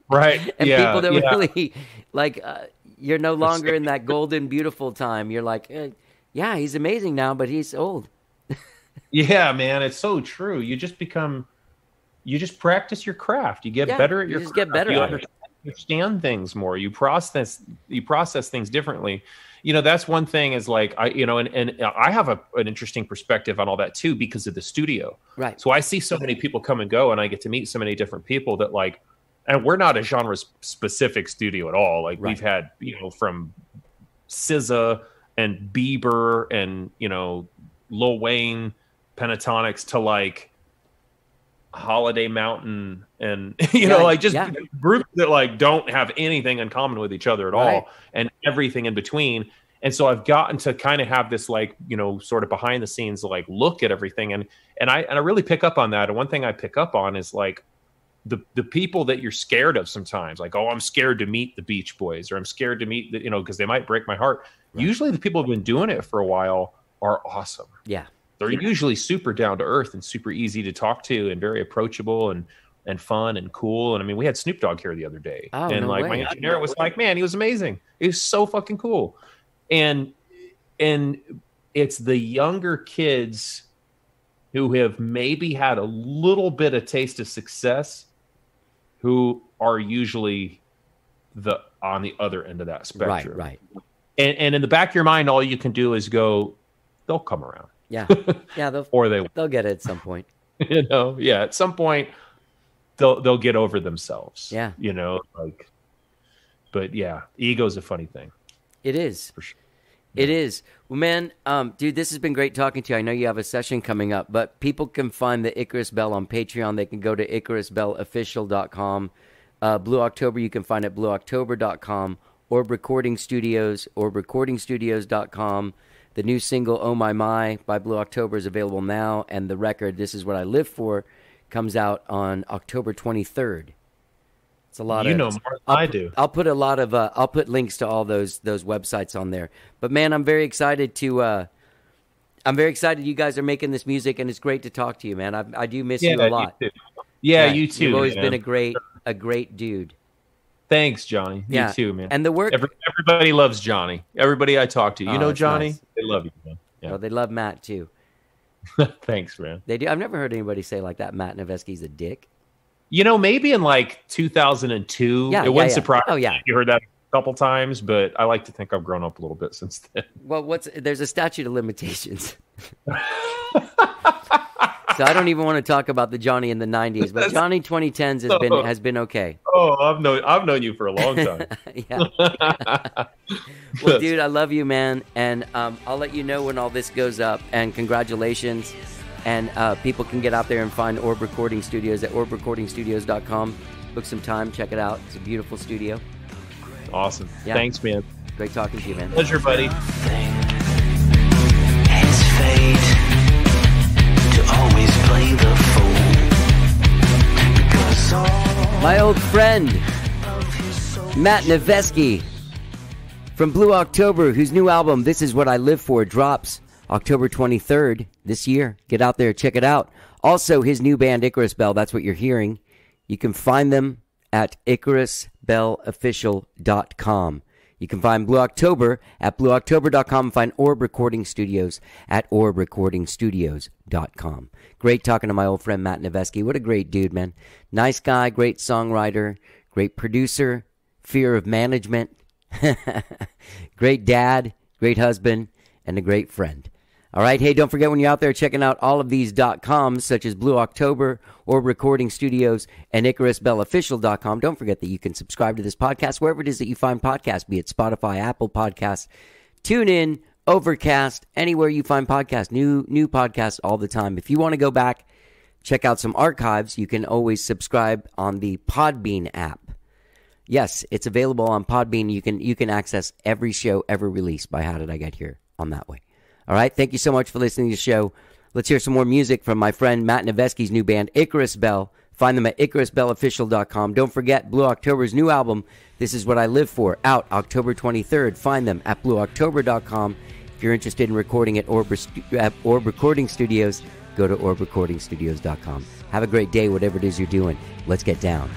Right. and yeah, people that yeah. really like uh, you're no longer in that golden beautiful time. You're like, eh, yeah, he's amazing now, but he's old. Yeah, man, it's so true. You just become, you just practice your craft. You get Yeah, better at you your. just get better You at it. understand things more. You process. You process things differently. You know, that's one thing. Is like I, you know, and and I have a, an interesting perspective on all that too because of the studio. Right. So I see so many people come and go, and I get to meet so many different people that like and we're not a genre specific studio at all. Like Right. we've had you know from SZA and Bieber and you know Lil Wayne Pentatonix to like Holiday Mountain and you Yeah, know like just yeah. groups that like don't have anything in common with each other at Right. all and everything in between. And so I've gotten to kind of have this like you know sort of behind the scenes like look at everything and and I and I really pick up on that. And one thing I pick up on is like the the people that you're scared of sometimes like oh i'm scared to meet the beach boys or i'm scared to meet the you know because they might break my heart usually the people who've been doing it for a while are awesome Yeah. They're usually super down to earth and super easy to talk to and very approachable and and fun and cool and i mean we had snoop dogg here the other day Oh, and no like way. my engineer was like man he was amazing he was so fucking cool and and it's the younger kids who have maybe had a little bit of taste of success who are usually the on the other end of that Right. spectrum Right. and, and in the back of your mind all you can do is go they'll come around Yeah. Yeah. They'll or they they'll get it at some point. you know yeah at some point they'll they'll get over themselves Yeah. you know like but yeah ego's a funny thing It is. for sure It is. Well, man, um, dude, this has been great talking to you. I know you have a session coming up, but people can find the Icarus Bell on Patreon. They can go to IcarusBellOfficial.com. Uh, Blue October, you can find at BlueOctober.com. Orb Recording Studios, OrbRecordingStudios.com. The new single, Oh My My, by Blue October is available now, and the record, This Is What I Live For, comes out on October 23rd. It's a lot you of know more I'll i do I'll put a lot of uh, I'll put links to all those those websites on there. But man, I'm very excited to uh I'm very excited you guys are making this music and it's great to talk to you, man. I I do miss you a lot. too. yeah you too You've always man. been a great a great dude. Thanks johnny Yeah. too man And the work Every, everybody loves johnny everybody i talk to you Oh, know johnny nice. they love you man yeah well, they love Matt too. thanks man They do. I've never heard anybody say like that Matt Novesky's a dick. you know maybe in like 2002 Yeah, it yeah, wouldn't yeah. surprise Oh, yeah. you heard that a couple times but i like to think i've grown up a little bit since then Well, what's there's a statute of limitations. so I don't even want to talk about the Johnny in the 90s, but Johnny 2010s has been has been okay. oh i've known i've known you for a long time yeah. Well, dude, I love you, man, and um, I'll let you know when all this goes up. And congratulations, and uh, people can get out there and find Orb Recording Studios at orbrecordingstudios.com. Book some time, check it out. It's a beautiful studio. awesome Yeah. thanks man Great talking to you, man. pleasure buddy My old friend Matt Novesky from Blue October, whose new album "This Is What I Live For" drops October 23rd this year. Get out there, check it out. Also, his new band Icarus Bell. That's what you're hearing. You can find them at IcarusBellOfficial.com. You can find Blue October at BlueOctober.com and find Orb Recording Studios at OrbRecordingStudios.com. Great talking to my old friend Matt Novesky. What a great dude, man. Nice guy, great songwriter, great producer, fear of management, great dad, great husband, and a great friend. All right. Hey, don't forget when you're out there checking out all of these dot coms, such as Blue October Orb Recording Studios and IcarusBellOfficial.com. Don't forget that you can subscribe to this podcast wherever it is that you find podcasts, be it Spotify, Apple Podcasts, TuneIn, Overcast, anywhere you find podcasts. New new podcasts all the time. If you want to go back, check out some archives, you can always subscribe on the Podbean app. Yes, it's available on Podbean. You can you can access every show ever released by How Did I Get Here on that way. All right, thank you so much for listening to the show. Let's hear some more music from my friend Matt Novesky's new band Icarus Bell. Find them at IcarusBellOfficial.com. Don't forget Blue October's new album, This Is What I Live For, out October 23rd. Find them at BlueOctober.com. If you're interested in recording at Orb, at Orb Recording Studios, go to OrbRecordingStudios.com. Have a great day, whatever it is you're doing. Let's get down.